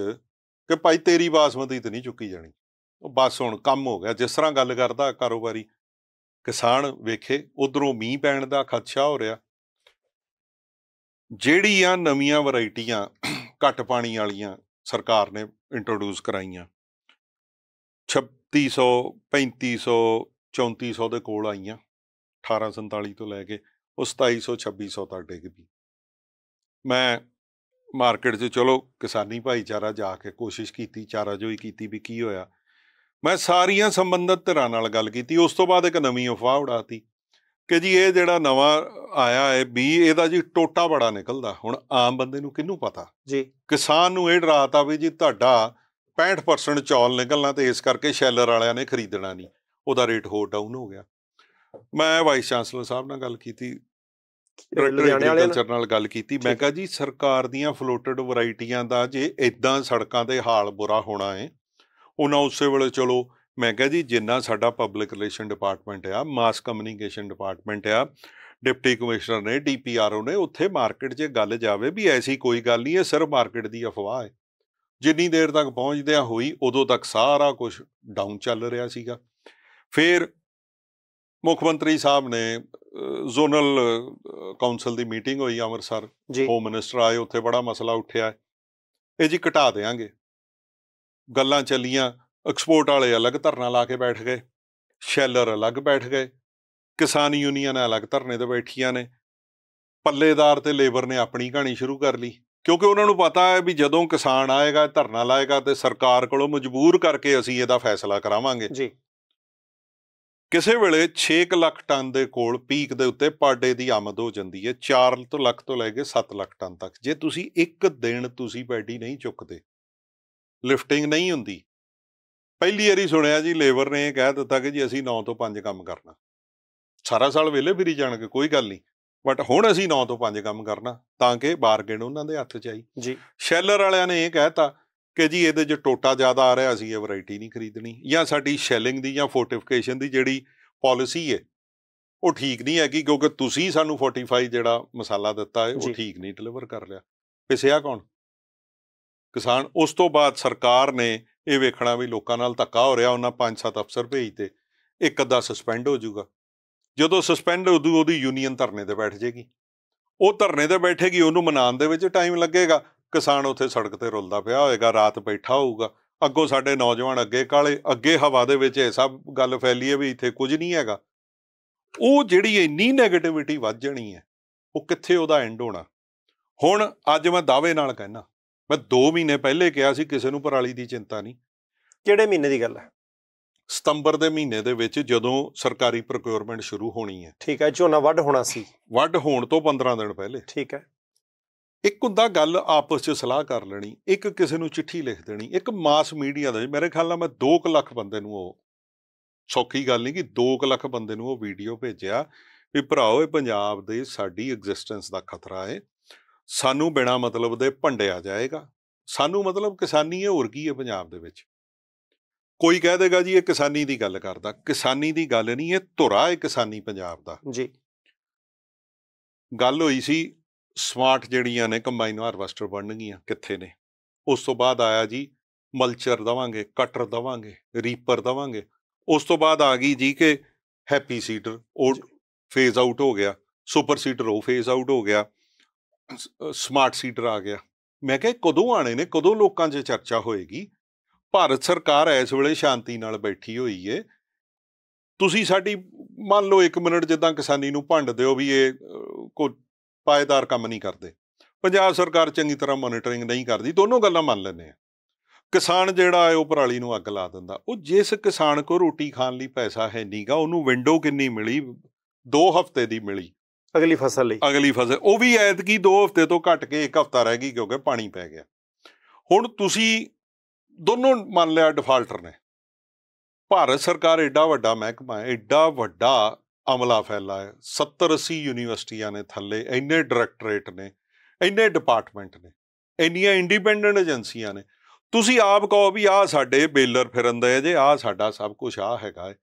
ਕਿ ਭਾਈ ਤੇਰੀ ਬਾਸਮਤੀ ਤੇ ਨਹੀਂ ਚੁੱਕੀ ਜਾਣੀ। ਉਹ ਬਸ ਹੁਣ ਕੰਮ ਹੋ ਗਿਆ। ਜਿਸ ਤਰ੍ਹਾਂ ਗੱਲ ਕਰਦਾ ਕਾਰੋਬਾਰੀ, ਕਿਸਾਨ ਵੇਖੇ, ਉਧਰੋਂ ਮੀਂਹ ਪੈਣ ਦਾ ਖਦਸ਼ਾ ਹੋ ਰਿਹਾ। ਜਿਹੜੀਆਂ ਨਵੀਆਂ ਵੈਰਾਈਟੀਆਂ ਘੱਟ ਪਾਣੀ ਵਾਲੀਆਂ ਸਰਕਾਰ ਨੇ ਇੰਟਰੋਡਿਊਸ ਕਰਾਈਆਂ। 3600 3500 3400 ਦੇ ਕੋਲ ਆਈਆਂ 1847 ਤੋਂ ਲੈ ਕੇ, ਉਹ 2700 2600 ਤੱਕ ਡਿੱਗ ਪਈ। ਮੈਂ ਮਾਰਕੀਟ 'ਚ ਚਲੋ ਕਿਸਾਨੀ ਭਾਈਚਾਰਾ ਜਾ ਕੇ ਕੋਸ਼ਿਸ਼ ਕੀਤੀ ਚਾਰਾਜੋਈ ਕੀਤੀ ਵੀ ਕੀ ਹੋਇਆ। ਮੈਂ ਸਾਰੀਆਂ ਸੰਬੰਧਿਤ ਧਿਰਾਂ ਨਾਲ ਗੱਲ ਕੀਤੀ ਉਸ ਤੋਂ ਬਾਅਦ ਇੱਕ ਨਵੀਂ ਅਫਵਾਹ ਉਡਾਤੀ ਕਿ ਜੀ ਇਹ ਜਿਹੜਾ ਨਵਾਂ ਆਇਆ ਹੈ ਵੀ ਇਹਦਾ ਜੀ ਟੋਟਾ ਬੜਾ ਨਿਕਲਦਾ। ਹੁਣ ਆਮ ਬੰਦੇ ਨੂੰ ਕਿਹਨੂੰ ਪਤਾ? ਜੀ। ਕਿਸਾਨ ਨੂੰ ਇਹ ਡਰਾਤਾ ਵੀ ਜੀ ਤੁਹਾਡਾ 65% ਚੌਲ ਨਿਕਲਣਾ ਤੇ ਇਸ ਕਰਕੇ ਸ਼ੈਲਰ ਵਾਲਿਆਂ ਨੇ ਖਰੀਦਣਾ ਨਹੀਂ ਉਹਦਾ ਰੇਟ ਹੋਰ ਡਾਊਨ ਹੋ ਗਿਆ। ਮੈਂ ਵਾਈਸ ਚਾਂਸਲਰ ਸਾਹਿਬ ਨਾਲ ਗੱਲ ਕੀਤੀ ਲੁਧਿਆਣੇ ਵਾਲਿਆਂ ਨਾਲ ਗੱਲ ਕੀਤੀ। ਮੈਂ। ਕਿਹਾ ਜੀ ਸਰਕਾਰ ਦੀਆਂ ਫਲੋਟਡ ਵੈਰਾਈਟੀਆਂ ਦਾ ਜੇ ਇਦਾਂ ਸੜਕਾਂ ਦੇ ਹਾਲ ਬੁਰਾ ਹੋਣਾ ਹੈ ਉਹਨਾਂ ਉਸੇ ਵੇਲੇ ਚਲੋ ਮੈਂ ਕਿਹਾ ਜੀ ਜਿੰਨਾ ਸਾਡਾ ਪਬਲਿਕ ਰਿਲੇਸ਼ਨ ਡਿਪਾਰਟਮੈਂਟ ਆ ਮਾਸ ਕਮਿਊਨੀਕੇਸ਼ਨ ਡਿਪਾਰਟਮੈਂਟ ਆ ਡਿਪਟੀ ਕਮਿਸ਼ਨਰ ਨੇ ਡੀਪੀਆਰਓ ਨੇ ਉੱਥੇ ਮਾਰਕੀਟ 'ਚ ਗੱਲ ਜਾਵੇ ਵੀ ਐਸੀ ਕੋਈ ਗੱਲ ਨਹੀਂ ਹੈ ਸਿਰਫ ਮਾਰਕੀਟ ਦੀ ਅਫਵਾਹ ਹੈ। ਜਿੰਨੀ ਦੇਰ ਤੱਕ ਪਹੁੰਚਦਿਆਂ ਹੋਈ ਉਦੋਂ ਤੱਕ ਸਾਰਾ ਕੁਝ ਡਾਊਨ ਚੱਲ ਰਿਹਾ ਸੀਗਾ। ਫਿਰ ਮੁੱਖ ਮੰਤਰੀ ਸਾਹਿਬ ਨੇ ਜ਼ੋਨਲ ਕਾਉਂਸਲ ਦੀ ਮੀਟਿੰਗ ਹੋਈ ਅੰਮ੍ਰਿਤਸਰ। ਹੋਮ ਮਿਨਿਸਟਰ ਆਏ ਉੱਥੇ ਬੜਾ ਮਸਲਾ ਉੱਠਿਆ। ਇਹ ਜੀ ਘਟਾ ਦੇਾਂਗੇ ਗੱਲਾਂ ਚੱਲੀਆਂ ਐਕਸਪੋਰਟ ਵਾਲੇ ਅਲੱਗ ਧਰਨਾ ਲਾ ਕੇ ਬੈਠ ਗਏ ਸ਼ੈਲਰ ਅਲੱਗ ਬੈਠ ਗਏ ਕਿਸਾਨ ਯੂਨੀਅਨ ਅਲੱਗ ਧਰਨੇ ਤੇ ਬੈਠੀਆਂ ਨੇ। ਪੱਲੇਦਾਰ ਤੇ ਲੇਬਰ ਨੇ ਆਪਣੀ ਕਹਾਣੀ ਸ਼ੁਰੂ ਕਰ ਲਈ ਕਿਉਂਕਿ ਉਹਨਾਂ ਨੂੰ ਪਤਾ ਹੈ ਵੀ ਜਦੋਂ ਕਿਸਾਨ ਆਏਗਾ ਧਰਨਾ ਲਾਏਗਾ ਤੇ ਸਰਕਾਰ ਕੋਲੋਂ ਮਜਬੂਰ ਕਰਕੇ ਅਸੀਂ ਇਹਦਾ ਫੈਸਲਾ ਕਰਾਵਾਂਗੇ। ਜੀ। ਕਿਸੇ ਵੇਲੇ 6 ਲੱਖ ਟਨ ਦੇ ਕੋਲ ਪੀਕ ਦੇ ਉੱਤੇ ਪਰ ਡੇ ਦੀ ਆਮਦ ਹੋ ਜਾਂਦੀ ਹੈ 4 ਤੋਂ ਲੱਖ ਤੋਂ ਲੈ ਕੇ 7 ਲੱਖ ਟਨ ਤੱਕ। ਜੇ ਤੁਸੀਂ ਇੱਕ ਦਿਨ ਤੁਸੀਂ ਪੈਡੀ ਨਹੀਂ ਚੁੱਕਦੇ ਲਿਫਟਿੰਗ ਨਹੀਂ ਹੁੰਦੀ ਪਹਿਲੀ ਵਾਰੀ ਸੁਣਿਆ ਜੀ ਲੇਬਰ ਨੇ ਇਹ ਕਹਿ ਦਿੱਤਾ ਕਿ ਜੀ ਅਸੀਂ 9 ਤੋਂ 5 ਕੰਮ ਕਰਨਾ। ਸਾਰਾ ਸਾਲ ਵਿਹਲੇ ਫਿਰੀ ਜਾਣਗੇ ਕੋਈ ਗੱਲ ਨਹੀਂ ਬਟ ਹੁਣ ਅਸੀਂ 9 ਤੋਂ 5 ਕੰਮ ਕਰਨਾ ਤਾਂ ਕਿ ਬਾਰਗੇਨ ਉਹਨਾਂ ਦੇ ਹੱਥ 'ਚ ਆਈ। ਜੀ। ਸ਼ੈਲਰ ਵਾਲਿਆਂ ਨੇ ਇਹ ਕਹਿਤਾ ਕਿ ਜੀ ਇਹਦੇ 'ਚ ਟੋਟਾ ਜ਼ਿਆਦਾ ਆ ਰਿਹਾ ਅਸੀਂ ਇਹ ਵੈਰਾਈਟੀ ਨਹੀਂ ਖਰੀਦਣੀ। ਜਾਂ ਸਾਡੀ ਸ਼ੈਲਿੰਗ ਦੀ ਜਾਂ ਫੋਰਟੀਫਿਕੇਸ਼ਨ ਦੀ ਜਿਹੜੀ ਪਾਲਿਸੀ ਹੈ ਉਹ ਠੀਕ ਨਹੀਂ ਹੈਗੀ ਕਿਉਂਕਿ ਤੁਸੀਂ ਸਾਨੂੰ 45 ਜਿਹੜਾ ਮਸਾਲਾ ਦਿੱਤਾ ਹੈ। ਉਹ ਠੀਕ ਨਹੀਂ ਡਿਲੀਵਰ ਕਰ ਲਿਆ ਪਿਸਿਆ ਕੌਣ? ਕਿਸਾਨ ਉਸ ਤੋਂ ਬਾਅਦ ਸਰਕਾਰ ਨੇ ਇਹ ਵੇਖਣਾ ਵੀ ਲੋਕਾਂ ਨਾਲ ਧੱਕਾ ਹੋ ਰਿਹਾ ਉਹਨਾਂ ਪੰਜ ਸੱਤ ਅਫਸਰ ਭੇਜਤੇ ਇੱਕ ਅੱਧਾ ਸਸਪੈਂਡ ਹੋ ਜਾਊਗਾ। ਜਦੋਂ ਸਸਪੈਂਡ ਹੋ ਜੂ ਉਹਦੀ ਯੂਨੀਅਨ ਧਰਨੇ ਤੇ ਬੈਠ ਜੇਗੀ। ਉਹ ਧਰਨੇ ਤੇ ਬੈਠੇਗੀ ਉਹਨੂੰ ਮਨਾਉਣ ਦੇ ਵਿੱਚ ਟਾਈਮ ਲੱਗੇਗਾ। ਕਿਸਾਨ ਉੱਥੇ ਸੜਕ ਤੇ ਰੁਲਦਾ ਪਿਆ ਹੋਏਗਾ ਰਾਤ ਬੈਠਾ ਹੋਊਗਾ। ਅੱਗੋਂ ਸਾਡੇ ਨੌਜਵਾਨ ਅੱਗੇ ਕਾਲੇ ਅੱਗੇ ਹਵਾ ਦੇ ਵਿੱਚ ਇਹ ਸਭ ਗੱਲ ਫੈਲੀ ਹੈ ਵੀ ਇੱਥੇ ਕੁਝ ਨਹੀਂ ਹੈਗਾ। ਉਹ ਜਿਹੜੀ ਇੰਨੀ 네ਗੇਟਿਵਿਟੀ ਵੱਧ ਜਾਣੀ ਹੈ ਉਹ ਕਿੱਥੇ ਉਹਦਾ ਐਂਡ ਹੋਣਾ? ਹੁਣ ਅੱਜ ਮੈਂ ਦਾਅਵੇ ਨਾਲ ਕਹਿਣਾ ਮੈਂ 2 ਮਹੀਨੇ ਪਹਿਲੇ ਕਿਹਾ ਸੀ ਕਿਸੇ ਨੂੰ ਪਰਾਲੀ ਦੀ ਚਿੰਤਾ ਨਹੀਂ। ਕਿਹੜੇ ਮਹੀਨੇ ਦੀ ਗੱਲ ਹੈ? ਸਤੰਬਰ ਦੇ ਮਹੀਨੇ ਦੇ ਵਿੱਚ ਜਦੋਂ ਸਰਕਾਰੀ ਪ੍ਰੋਕਿਉਰਮੈਂਟ ਸ਼ੁਰੂ ਹੋਣੀ ਹੈ। ਠੀਕ ਹੈ ਝੋਨਾ ਵੱਢ ਹੋਣਾ ਸੀ। ਵੱਢ ਹੋਣ ਤੋਂ 15 ਦਿਨ ਪਹਿਲੇ। ਠੀਕ ਹੈ। ਇੱਕ ਹੁੰਦਾ ਗੱਲ ਆਪਸ 'ਚ ਸਲਾਹ ਕਰ ਲੈਣੀ ਇੱਕ ਕਿਸੇ ਨੂੰ ਚਿੱਠੀ ਲਿਖ ਦੇਣੀ ਇੱਕ ਮਾਸ ਮੀਡੀਆ ਦਾ ਮੇਰੇ ਖਿਆਲ ਨਾਲ ਮੈਂ 2 ਲੱਖ ਬੰਦੇ ਨੂੰ ਉਹ ਸੌਖੀ ਗੱਲ ਨਹੀਂ ਕਿ 2 ਲੱਖ ਬੰਦੇ ਨੂੰ ਉਹ ਵੀਡੀਓ ਭੇਜਿਆ ਵੀ ਭਰਾਓ ਇਹ ਪੰਜਾਬ ਦੇ ਸਾਡੀ ਐਗਜ਼ਿਸਟੈਂਸ ਦਾ ਖਤਰਾ ਹੈ ਸਾਨੂੰ ਬਿਨਾ ਮਤਲਬ ਦੇ ਭੰਡਿਆ ਜਾਏਗਾ। ਸਾਨੂੰ ਮਤਲਬ ਕਿਸਾਨੀ ਹੈ ਹੋਰ ਕੀ ਹੈ ਪੰਜਾਬ ਦੇ ਵਿੱਚ? ਕੋਈ ਕਹਿ ਦੇਗਾ ਜੀ ਇਹ ਕਿਸਾਨੀ ਦੀ ਗੱਲ ਕਰਦਾ। ਕਿਸਾਨੀ ਦੀ ਗੱਲ ਨਹੀਂ ਇਹ ਧੁਰਾ ਹੈ ਕਿਸਾਨੀ ਪੰਜਾਬ ਦਾ। ਜੀ। ਗੱਲ ਹੋਈ ਸੀ ਸਮਾਰਟ ਜਿਹੜੀਆਂ ਨੇ ਕੰਬਾਈਨ ਹਾਰਵੈਸਟਰ ਬਣਨਗੀਆਂ ਕਿੱਥੇ ਨੇ? ਉਸ ਤੋਂ ਬਾਅਦ ਆਇਆ ਜੀ ਮਲਚਰ ਦਵਾਂਗੇ ਕਟਰ ਦਵਾਂਗੇ ਰੀਪਰ ਦਵਾਂਗੇ। ਉਸ ਤੋਂ ਬਾਅਦ ਆ ਗਈ ਜੀ ਕਿ ਹੈਪੀ ਸੀਡਰ ਉਹ ਫੇਜ਼ ਆਊਟ ਹੋ ਗਿਆ ਸੁਪਰ ਸੀਡਰ ਉਹ ਫੇਜ਼ ਆਊਟ ਹੋ ਗਿਆ ਸਮਾਰਟ ਸੀਡਰ ਆ ਗਿਆ। ਮੈਂ ਕਿਹਾ ਕਦੋਂ ਆਣੇ ਨੇ? ਕਦੋਂ ਲੋਕਾਂ 'ਚ ਚਰਚਾ ਹੋਏਗੀ? ਭਾਰਤ ਸਰਕਾਰ ਇਸ ਵੇਲੇ ਸ਼ਾਂਤੀ ਨਾਲ ਬੈਠੀ ਹੋਈ ਏ। ਤੁਸੀਂ ਸਾਡੀ ਮੰਨ ਲਓ 1 ਮਿੰਟ ਜਿੱਦਾਂ ਕਿਸਾਨੀ ਨੂੰ ਭੰਡ ਦਿਓ ਵੀ ਇਹ ਕੋ ਪਾਇਦਾਰ ਕੰਮ ਨਹੀਂ ਕਰਦੇ। ਪੰਜਾਬ ਸਰਕਾਰ ਚੰਗੀ ਤਰ੍ਹਾਂ ਮੋਨੀਟਰਿੰਗ ਨਹੀਂ ਕਰਦੀ ਦੋਨੋਂ ਗੱਲਾਂ ਮੰਨ ਲੈਂਦੇ ਆ। ਕਿਸਾਨ ਜਿਹੜਾ ਹੈ ਉਹ ਪਰਾਲੀ ਨੂੰ ਅੱਗ ਲਾ ਦਿੰਦਾ। ਉਹ ਜਿਸ ਕਿਸਾਨ ਕੋ ਰੋਟੀ ਖਾਣ ਲਈ ਪੈਸਾ ਹੈ ਨਹੀਂਗਾ ਉਹਨੂੰ ਵਿੰਡੋ ਕਿੰਨੀ ਮਿਲੀ? 2 ਹਫ਼ਤੇ ਦੀ ਮਿਲੀ। ਅਗਲੀ ਫਸਲ ਲਈ। ਅਗਲੀ ਫਸਲ ਉਹ ਵੀ ਐਤਕੀ 2 ਹਫ਼ਤੇ ਤੋਂ ਘਟ ਕੇ 1 ਹਫ਼ਤਾ ਰਹਿ ਗਈ ਕਿਉਂਕਿ ਪਾਣੀ ਪੈ ਗਿਆ। ਹੁਣ ਤੁਸੀਂ ਦੋਨੋਂ ਮੰਨ ਲਿਆ ਡਿਫਾਲਟਰ ਨੇ। ਭਾਰਤ ਸਰਕਾਰ ਐਡਾ ਵੱਡਾ ਮਹਿਕਮਾ ਐਡਾ ਵੱਡਾ ਅਮਲਾ ਫੈਲਾ ਹੈ 70 80 ਯੂਨੀਵਰਸਿਟੀਆਂ ਨੇ ਥੱਲੇ ਇੰਨੇ ਡਾਇਰੈਕਟੋਰੇਟ ਨੇ ਇੰਨੇ ਡਿਪਾਰਟਮੈਂਟ ਨੇ ਇੰਨੀਆਂ ਇੰਡੀਪੈਂਡੈਂਟ ਏਜੰਸੀਆਂ ਨੇ। ਤੁਸੀਂ ਆਪ ਕਹੋ ਵੀ ਆਹ ਸਾਡੇ ਬੇਲਰ ਫਿਰਨ ਦੇ ਜੇ ਆਹ ਸਾਡਾ ਸਭ ਕੁਝ ਆ ਹੈਗਾ ਹੈ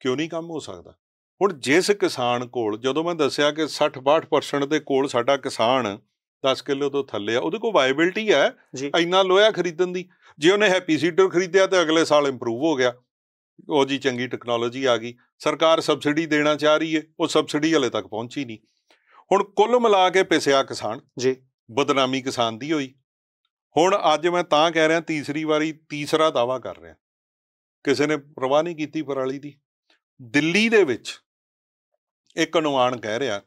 ਕਿਉਂ ਨਹੀਂ ਕੰਮ ਹੋ ਸਕਦਾ? ਹੁਣ ਜਿਸ ਕਿਸਾਨ ਕੋਲ ਜਦੋਂ ਮੈਂ ਦੱਸਿਆ ਕਿ 60-62% ਦੇ ਕੋਲ ਸਾਡਾ ਕਿਸਾਨ 10 ਕਿਲੋ ਤੋਂ ਥੱਲੇ ਆ ਉਹਦੇ ਕੋਲ ਵਾਇਬਿਲਟੀ ਹੈ ਇੰਨਾ ਲੋਹਾ ਖਰੀਦਣ ਦੀ। ਜੇ ਉਹਨੇ ਹੈਪੀ ਸੀਡਰ ਖਰੀਦਿਆ ਤੇ ਅਗਲੇ ਸਾਲ ਇੰਪਰੂਵ ਹੋ ਗਿਆ। ਉਹ ਜੀ ਚੰਗੀ ਟੈਕਨੋਲੋਜੀ ਆ ਗਈ ਸਰਕਾਰ ਸਬਸਿਡੀ ਦੇਣਾ ਚਾਹ ਰਹੀ ਹੈ ਉਹ ਸਬਸਿਡੀ ਹਲੇ ਤੱਕ ਪਹੁੰਚੀ ਨਹੀਂ। ਹੁਣ ਕੁੱਲ ਮਿਲਾ ਕੇ ਪਿਸਿਆ ਕਿਸਾਨ ਜੀ। ਬਦਨਾਮੀ ਕਿਸਾਨ ਦੀ ਹੋਈ। ਹੁਣ ਅੱਜ ਮੈਂ ਤਾਂ ਕਹਿ ਰਿਹਾ ਤੀਸਰੀ ਵਾਰੀ ਤੀਸਰਾ ਦਾਵਾ ਕਰ ਰਿਹਾ। ਕਿਸੇ ਨੇ ਪਰਵਾਹ ਨਹੀਂ ਕੀਤੀ ਪਰਾਲੀ ਦੀ। ਦਿੱਲੀ ਦੇ ਵਿੱਚ ਇੱਕ ਅਨੁਮਾਨ ਕਹਿ ਰਿਹਾ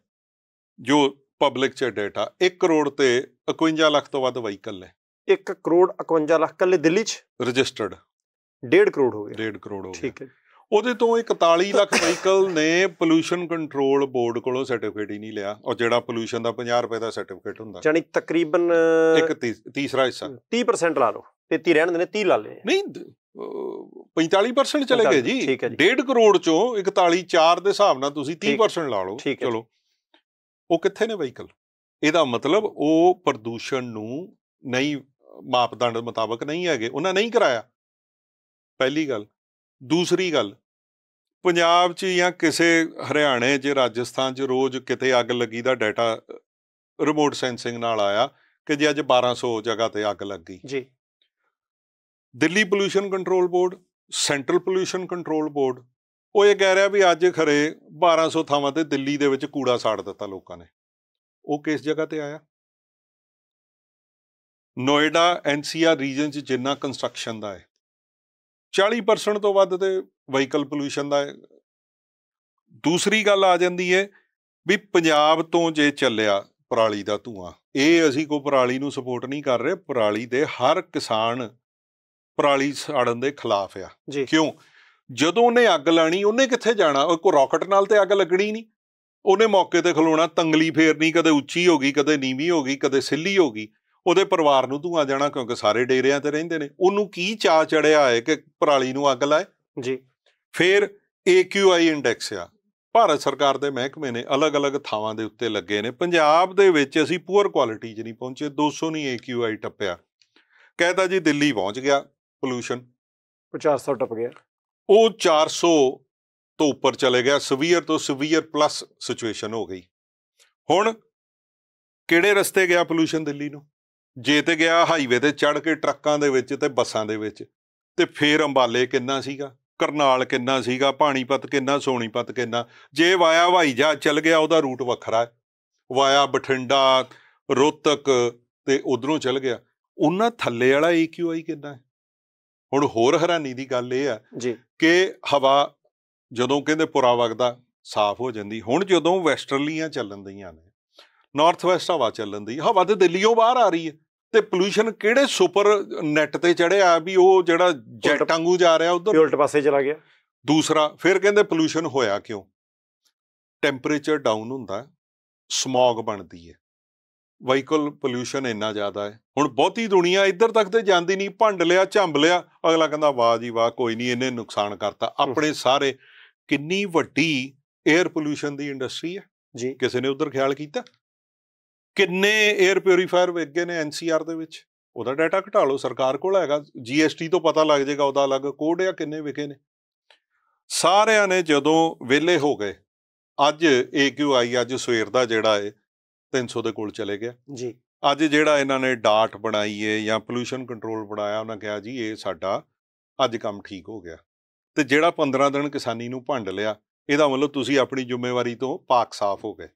ਜੋ ਪਬਲਿਕ ਚ ਡਾਟਾ 1 ਕਰੋੜ ਤੇ 51 ਲੱਖ ਤੋਂ ਵੱਧ ਵਹੀਕਲ ਨੇ। 1 ਕਰੋੜ 51 ਲੱਖ ਕੱਲੇ ਦਿੱਲੀ 'ਚ? ਰਜਿਸਟਰਡ 1.5 ਕਰੋੜ ਹੋ ਗਿਆ। 1.5 ਕਰੋੜ ਹੋ ਗਿਆ। ਠੀਕ ਹੈ ਉਹਦੇ ਤੋਂ 41 ਲੱਖ ਵਹੀਕਲ ਨੇ ਪੋਲੂਸ਼ਨ ਕੰਟਰੋਲ ਬੋਰਡ ਕੋਲੋਂ ਸਰਟੀਫਿਕੇਟ ਹੀ ਨਹੀਂ ਲਿਆ। ਔਰ ਜਿਹੜਾ ਪੋਲੂਸ਼ਨ ਦਾ 50 ਰੁਪਏ ਦਾ ਸਰਟੀਫਿਕੇਟ ਹੁੰਦਾ। ਜਾਨੀ ਤਕਰੀਬਨ ਇੱਕ ਤੀਸਰਾ ਹਿੱਸਾ। 30% ਲਾ ਲਓ। 33 ਰਹਿਣ ਦੇ ਨੇ 30 ਲਾ ਲਏ। ਨਹੀਂ ਦ- ਅਹ 45% ਚਲੇ ਗਏ ਜੀ। ਠੀਕ ਹੈ ਜੀ। 1.5 ਕਰੋੜ ਚੋਂ 41 4 ਦੇ ਹਿਸਾਬ ਨਾਲ ਤੁਸੀਂ ਠੀਕ- 30% ਲਾ ਲਓ। ਚਲੋ। ਉਹ ਕਿੱਥੇ ਨੇ ਵਹੀਕਲ? ਇਹਦਾ ਮਤਲਬ ਉਹ ਪ੍ਰਦੂਸ਼ਣ ਨੂੰ ਨਹੀਂ ਮਾਪਦੰਡ ਮੁਤਾਬਕ ਨਹੀਂ ਹੈਗੇ। ਉਹਨਾਂ ਨਹੀਂ ਕਰਾਇਆ। ਪਹਿਲੀ ਗੱਲ। ਦੂਸਰੀ ਗੱਲ ਪੰਜਾਬ 'ਚ ਜਾਂ ਕਿਸੇ ਹਰਿਆਣੇ 'ਚ ਰਾਜਸਥਾਨ 'ਚ ਰੋਜ਼ ਕਿਤੇ ਅੱਗ ਲੱਗੀ ਦਾ ਡਾਟਾ ਰਿਮੋਟ ਸੈਂਸਿੰਗ ਨਾਲ ਆਇਆ ਕਿ ਜੀ ਅੱਜ 1200 ਜਗ੍ਹਾ ਤੇ ਅੱਗ ਲੱਗ ਗਈ। ਜੀ। Delhi pollution control board central pollution control board ਉਹ ਇਹ ਕਹਿ ਰਿਹਾ ਵੀ ਅੱਜ ਖਰੇ 1200 ਥਾਵਾਂ ਤੇ ਦਿੱਲੀ ਦੇ ਵਿੱਚ ਕੂੜਾ ਸਾੜ ਦਿੱਤਾ ਲੋਕਾਂ ਨੇ। ਉਹ ਕਿਸ ਜਗ੍ਹਾ ਤੇ ਆਇਆ? ਨੋਇਡਾ ਐਨਸੀਆਰ ਰੀਜਨ 'ਚ ਜਿੰਨਾ ਕੰਸਟਰਕਸ਼ਨ ਦਾ ਹੈ। 40% ਤੋਂ ਵੱਧ ਤੇ ਵਹੀਕਲ ਪੋਲੂਸ਼ਨ ਦਾ ਦੂਸਰੀ ਗੱਲ ਆ ਜਾਂਦੀ ਹੈ ਵੀ ਪੰਜਾਬ ਤੋਂ ਜੇ ਚੱਲਿਆ ਪਰਾਲੀ ਦਾ ਧੂਆਂ ਇਹ ਅਸੀਂ ਕੋ ਪਰਾਲੀ ਨੂੰ ਸਪੋਰਟ ਨਹੀਂ ਕਰ ਰਹੇ ਪਰਾਲੀ ਦੇ ਹਰ ਕਿਸਾਨ ਪਰਾਲੀ ਸਾੜਨ ਦੇ ਖਿਲਾਫ ਆ। ਕਿਉਂ? ਜਦੋਂ ਉਹਨੇ ਅੱਗ ਲਾਣੀ ਉਹਨੇ ਕਿੱਥੇ ਜਾਣਾ? ਉਹ ਕੋ ਰਾਕਟ ਨਾਲ ਤੇ ਅੱਗ ਲੱਗਣੀ ਨਹੀਂ। ਉਹਨੇ ਮੌਕੇ ਤੇ ਖਲੋਣਾ ਤੰਗਲੀ ਫੇਰਨੀ ਕਦੇ ਉੱਚੀ ਹੋ ਗਈ ਕਦੇ ਨੀਵੀਂ ਹੋ ਗਈ ਕਦੇ ਸਿੱਲੀ ਹੋ ਗਈ। ਉਹਦੇ ਪਰਿਵਾਰ ਨੂੰ ਧੂਆਂ ਜਾਣਾ ਕਿਉਂਕਿ ਸਾਰੇ ਡੇਰਿਆਂ ਤੇ ਰਹਿੰਦੇ ਨੇ। ਉਹਨੂੰ ਕੀ ਚਾ ਚੜਿਆ ਹੈ ਕਿ ਪਰਾਲੀ ਨੂੰ ਅੱਗ ਲਾਏ? ਜੀ। ਫਿਰ AQI ਇੰਡੈਕਸ ਆ। ਭਾਰਤ ਸਰਕਾਰ ਦੇ ਮਹਿਕਮੇ ਨੇ ਅਲੱਗ-ਅਲੱਗ ਥਾਵਾਂ ਦੇ ਉੱਤੇ ਲੱਗੇ ਨੇ। ਪੰਜਾਬ ਦੇ ਵਿੱਚ ਅਸੀਂ ਪੂਅਰ ਕੁਆਲਿਟੀ 'ਚ ਨਹੀਂ ਪਹੁੰਚੇ 200 ਨਹੀਂ AQI ਟੱਪਿਆ। ਕਹਿਤਾ ਜੀ ਦਿੱਲੀ ਪਹੁੰਚ ਗਿਆ ਪੋਲੂਸ਼ਨ। 400 ਟੱਪ ਗਿਆ। ਉਹ 400 ਤੋਂ ਉੱਪਰ ਚਲੇ ਗਿਆ। ਸਵੀਅਰ ਤੋਂ ਸਵੀਅਰ ਪਲੱਸ ਸਿਚੁਏਸ਼ਨ ਹੋ ਗਈ। ਹੁਣ ਕਿਹੜੇ ਰਸਤੇ ਗਿਆ ਪੋਲੂਸ਼ਨ ਦਿੱਲੀ ਨੂੰ? ਜੇ ਤੇ ਗਿਆ ਹਾਈਵੇ ਤੇ ਚੜ ਕੇ ਟਰੱਕਾਂ ਦੇ ਵਿੱਚ ਤੇ ਬੱਸਾਂ ਦੇ ਵਿੱਚ ਤੇ ਫੇਰ ਅੰਬਾਲੇ ਕਿੰਨਾ ਸੀਗਾ? ਕਰਨਾਲ ਕਿੰਨਾ ਸੀਗਾ? ਪਾਣੀਪਤ ਕਿੰਨਾ? ਸੋਨੀਪਤ ਕਿੰਨਾ? ਜੇ ਵਾਇਆ ਹਵਾਈ ਜਹਾਜ਼ ਚੱਲ ਗਿਆ ਉਹਦਾ ਰੂਟ ਵੱਖਰਾ ਹੈ। ਵਾਇਆ ਬਠਿੰਡਾ ਰੋਹਤਕ ਤੇ ਉਧਰੋਂ ਚੱਲ ਗਿਆ। ਉਹਨਾਂ ਥੱਲੇ ਵਾਲਾ AQI ਕਿੰਨਾ ਹੈ? ਹੁਣ ਹੋਰ ਹੈਰਾਨੀ ਦੀ ਗੱਲ ਇਹ ਆ ਜੀ। ਕਿ ਹਵਾ ਜਦੋਂ ਕਹਿੰਦੇ ਪੁਰਾ ਵਗਦਾ ਸਾਫ਼ ਹੋ ਜਾਂਦੀ ਹੁਣ ਜਦੋਂ ਵੈਸਟਰਲੀਆਂ ਚੱਲਣ ਦਈਆਂ ਨੇ ਨਾਰਥ ਵੈਸਟ ਹਵਾ ਚੱਲਣ ਦੀ ਹਵਾ ਤੇ ਦਿੱਲੀੋਂ ਬਾਹਰ ਆ ਰਹੀ ਹੈ ਤੇ ਪੋਲੂਸ਼ਨ ਕਿਹੜੇ ਸੁਪਰ ਨੈਟ ਤੇ ਚੜਿਆ ਵੀ ਉਹ ਜਿਹੜਾ ਜੈਟ ਵਾਂਗੂ ਜਾ ਰਿਹਾ ਉਧਰ? ਉਲਟ ਪਾਸੇ ਚਲਾ ਗਿਆ। ਦੂਸਰਾ ਫਿਰ ਕਹਿੰਦੇ ਪੋਲੂਸ਼ਨ ਹੋਇਆ ਕਿਉਂ? ਟੈਂਪਰੇਚਰ ਡਾਊਨ ਹੁੰਦਾ ਸਮੌਗ ਬਣਦੀ ਹੈ। ਵਹੀਕਲ ਪੋਲੂਸ਼ਨ ਇੰਨਾ ਜ਼ਿਆਦਾ ਹੈ। ਹੁਣ ਬਹੁਤੀ ਦੁਨੀਆ ਇੱਧਰ ਤੱਕ ਤੇ ਜਾਂਦੀ ਨਹੀਂ ਭੰਡ ਲਿਆ ਝੰਬ ਲਿਆ ਅਗਲਾ ਕਹਿੰਦਾ ਵਾਹ ਜੀ ਵਾਹ ਕੋਈ ਨਹੀਂ ਇਹਨੇ ਨੁਕਸਾਨ ਕਰਤਾ। ਆਪਣੇ ਸਾਰੇ ਕਿੰਨੀ ਵੱਡੀ 에ਅਰ ਪੋਲੂਸ਼ਨ ਦੀ ਇੰਡਸਟਰੀ ਹੈ। ਜੀ। ਕਿਸੇ ਨੇ ਉਧਰ ਖਿਆਲ ਕੀਤਾ? ਕਿੰਨੇ 에ਅਰ ਪਿਉਰੀਫਾਇਰ ਵਿਕ ਗਏ ਨੇ ਐਨਸੀਆਰ ਦੇ ਵਿੱਚ? ਉਹਦਾ ਡਾਟਾ ਘਟਾ ਲਓ ਸਰਕਾਰ ਕੋਲ ਹੈਗਾ। ਜੀਐਸਟੀ ਤੋਂ ਪਤਾ ਲੱਗ ਜਾਏਗਾ ਉਹਦਾ ਅਲੱਗ ਕੋਡ ਆ ਕਿੰਨੇ ਵਿਕੇ ਨੇ। ਸਾਰਿਆਂ ਨੇ ਜਦੋਂ ਵਿਹਲੇ ਹੋ ਗਏ ਅੱਜ AQI ਅੱਜ ਸਵੇਰ ਦਾ ਜਿਹੜਾ ਹੈ 300 ਦੇ ਕੋਲ ਚਲੇ ਗਿਆ। ਜੀ। ਅੱਜ ਜਿਹੜਾ ਇਹਨਾਂ ਨੇ ਡਾਟ ਬਣਾਈ ਹੈ ਜਾਂ ਪੋਲੂਸ਼ਨ ਕੰਟਰੋਲ ਬਣਾਇਆ ਉਹਨਾਂ ਕਿਹਾ ਜੀ ਇਹ ਸਾਡਾ ਅੱਜ ਕੰਮ ਠੀਕ ਹੋ ਗਿਆ। ਤੇ ਜਿਹੜਾ 15 ਦਿਨ ਕਿਸਾਨੀ ਨੂੰ ਭੰਡ ਲਿਆ ਇਹਦਾ ਮਤਲਬ ਤੁਸੀਂ ਆਪਣੀ ਜ਼ਿੰਮੇਵਾਰੀ ਤੋਂ ਪਾਕ ਸਾਫ਼ ਹੋ ਗਏ।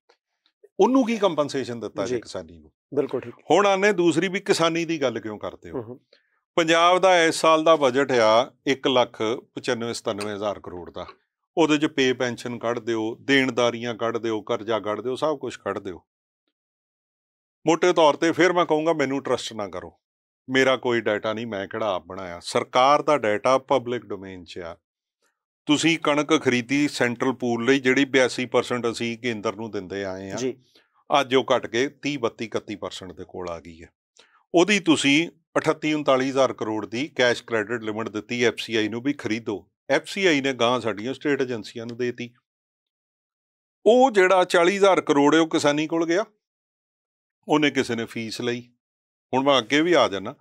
ਉਹਨੂੰ ਕੀ ਕੰਪਨਸੇਸ਼ਨ ਦਿੱਤਾ ਜੀ। ਕਿਸਾਨੀ ਨੂੰ? ਬਿਲਕੁਲ ਠੀਕ। ਹੁਣ ਆਨੇ ਦੂਸਰੀ ਵੀ ਕਿਸਾਨੀ ਦੀ ਗੱਲ ਕਿਉਂ ਕਰਦੇ ਹੋ? ਪੰਜਾਬ ਦਾ ਇਸ ਸਾਲ ਦਾ ਬਜਟ ਆ 1 ਲੱਖ 95 97 ਹਜ਼ਾਰ ਕਰੋੜ ਦਾ। ਉਹਦੇ ਚ ਪੇ ਪੈਨਸ਼ਨ ਕੱਢ ਦਿਓ ਦੇਣਦਾਰੀਆਂ ਕੱਢ ਦਿਓ ਕਰਜ਼ਾ ਕੱਢ ਦਿਓ ਸਭ ਕੁਝ ਕੱਢ ਦਿਓ। ਮੋٹے ਤੌਰ ਤੇ ਫਿਰ ਮੈਂ ਕਹੂੰਗਾ ਮੈਨੂੰ ਟਰਸਟ ਨਾ ਕਰੋ। ਮੇਰਾ ਕੋਈ ਡਾਟਾ ਨਹੀਂ ਮੈਂ ਕਿਹੜਾ ਆਪ ਬਣਾਇਆ। ਸਰਕਾਰ ਦਾ ਡਾਟਾ ਪਬਲਿਕ ਡੋਮੇਨ 'ਚ ਆ। ਤੁਸੀਂ ਕਣਕ ਖਰੀਦੀ ਸੈਂਟਰਲ ਪੂਲ ਲਈ ਜਿਹੜੀ 82% ਅਸੀਂ ਕੇਂਦਰ ਨੂੰ ਦਿੰਦੇ ਆਏ ਆ ਜੀ। ਅੱਜ ਉਹ ਘਟ ਕੇ 30 32 31% ਦੇ ਕੋਲ ਆ ਗਈ ਹੈ। ਉਹਦੀ ਤੁਸੀਂ 38 39000 ਕਰੋੜ ਦੀ ਕੈਸ਼ ਕ੍ਰੈਡਿਟ ਲਿਮਟ ਦਿੱਤੀ ਐਫਸੀਆਈ ਨੂੰ ਵੀ ਖਰੀਦੋ। ਐਫਸੀਆਈ ਨੇ ਗਾਂ ਸਾਡੀਆਂ ਸਟੇਟ ਏਜੰਸੀਆਂ ਨੂੰ ਦੇਤੀ ਉਹ ਜਿਹੜਾ 40000 ਕਰੋੜ ਉਹ ਕਿਸਾਨੀ ਕੋਲ ਗਿਆ। ਉਹਨੇ ਕਿਸੇ ਨੇ ਫੀਸ ਲਈ। ਹੁਣ ਮੈਂ ਅੱਗੇ ਵੀ ਆ ਜਾਣਾ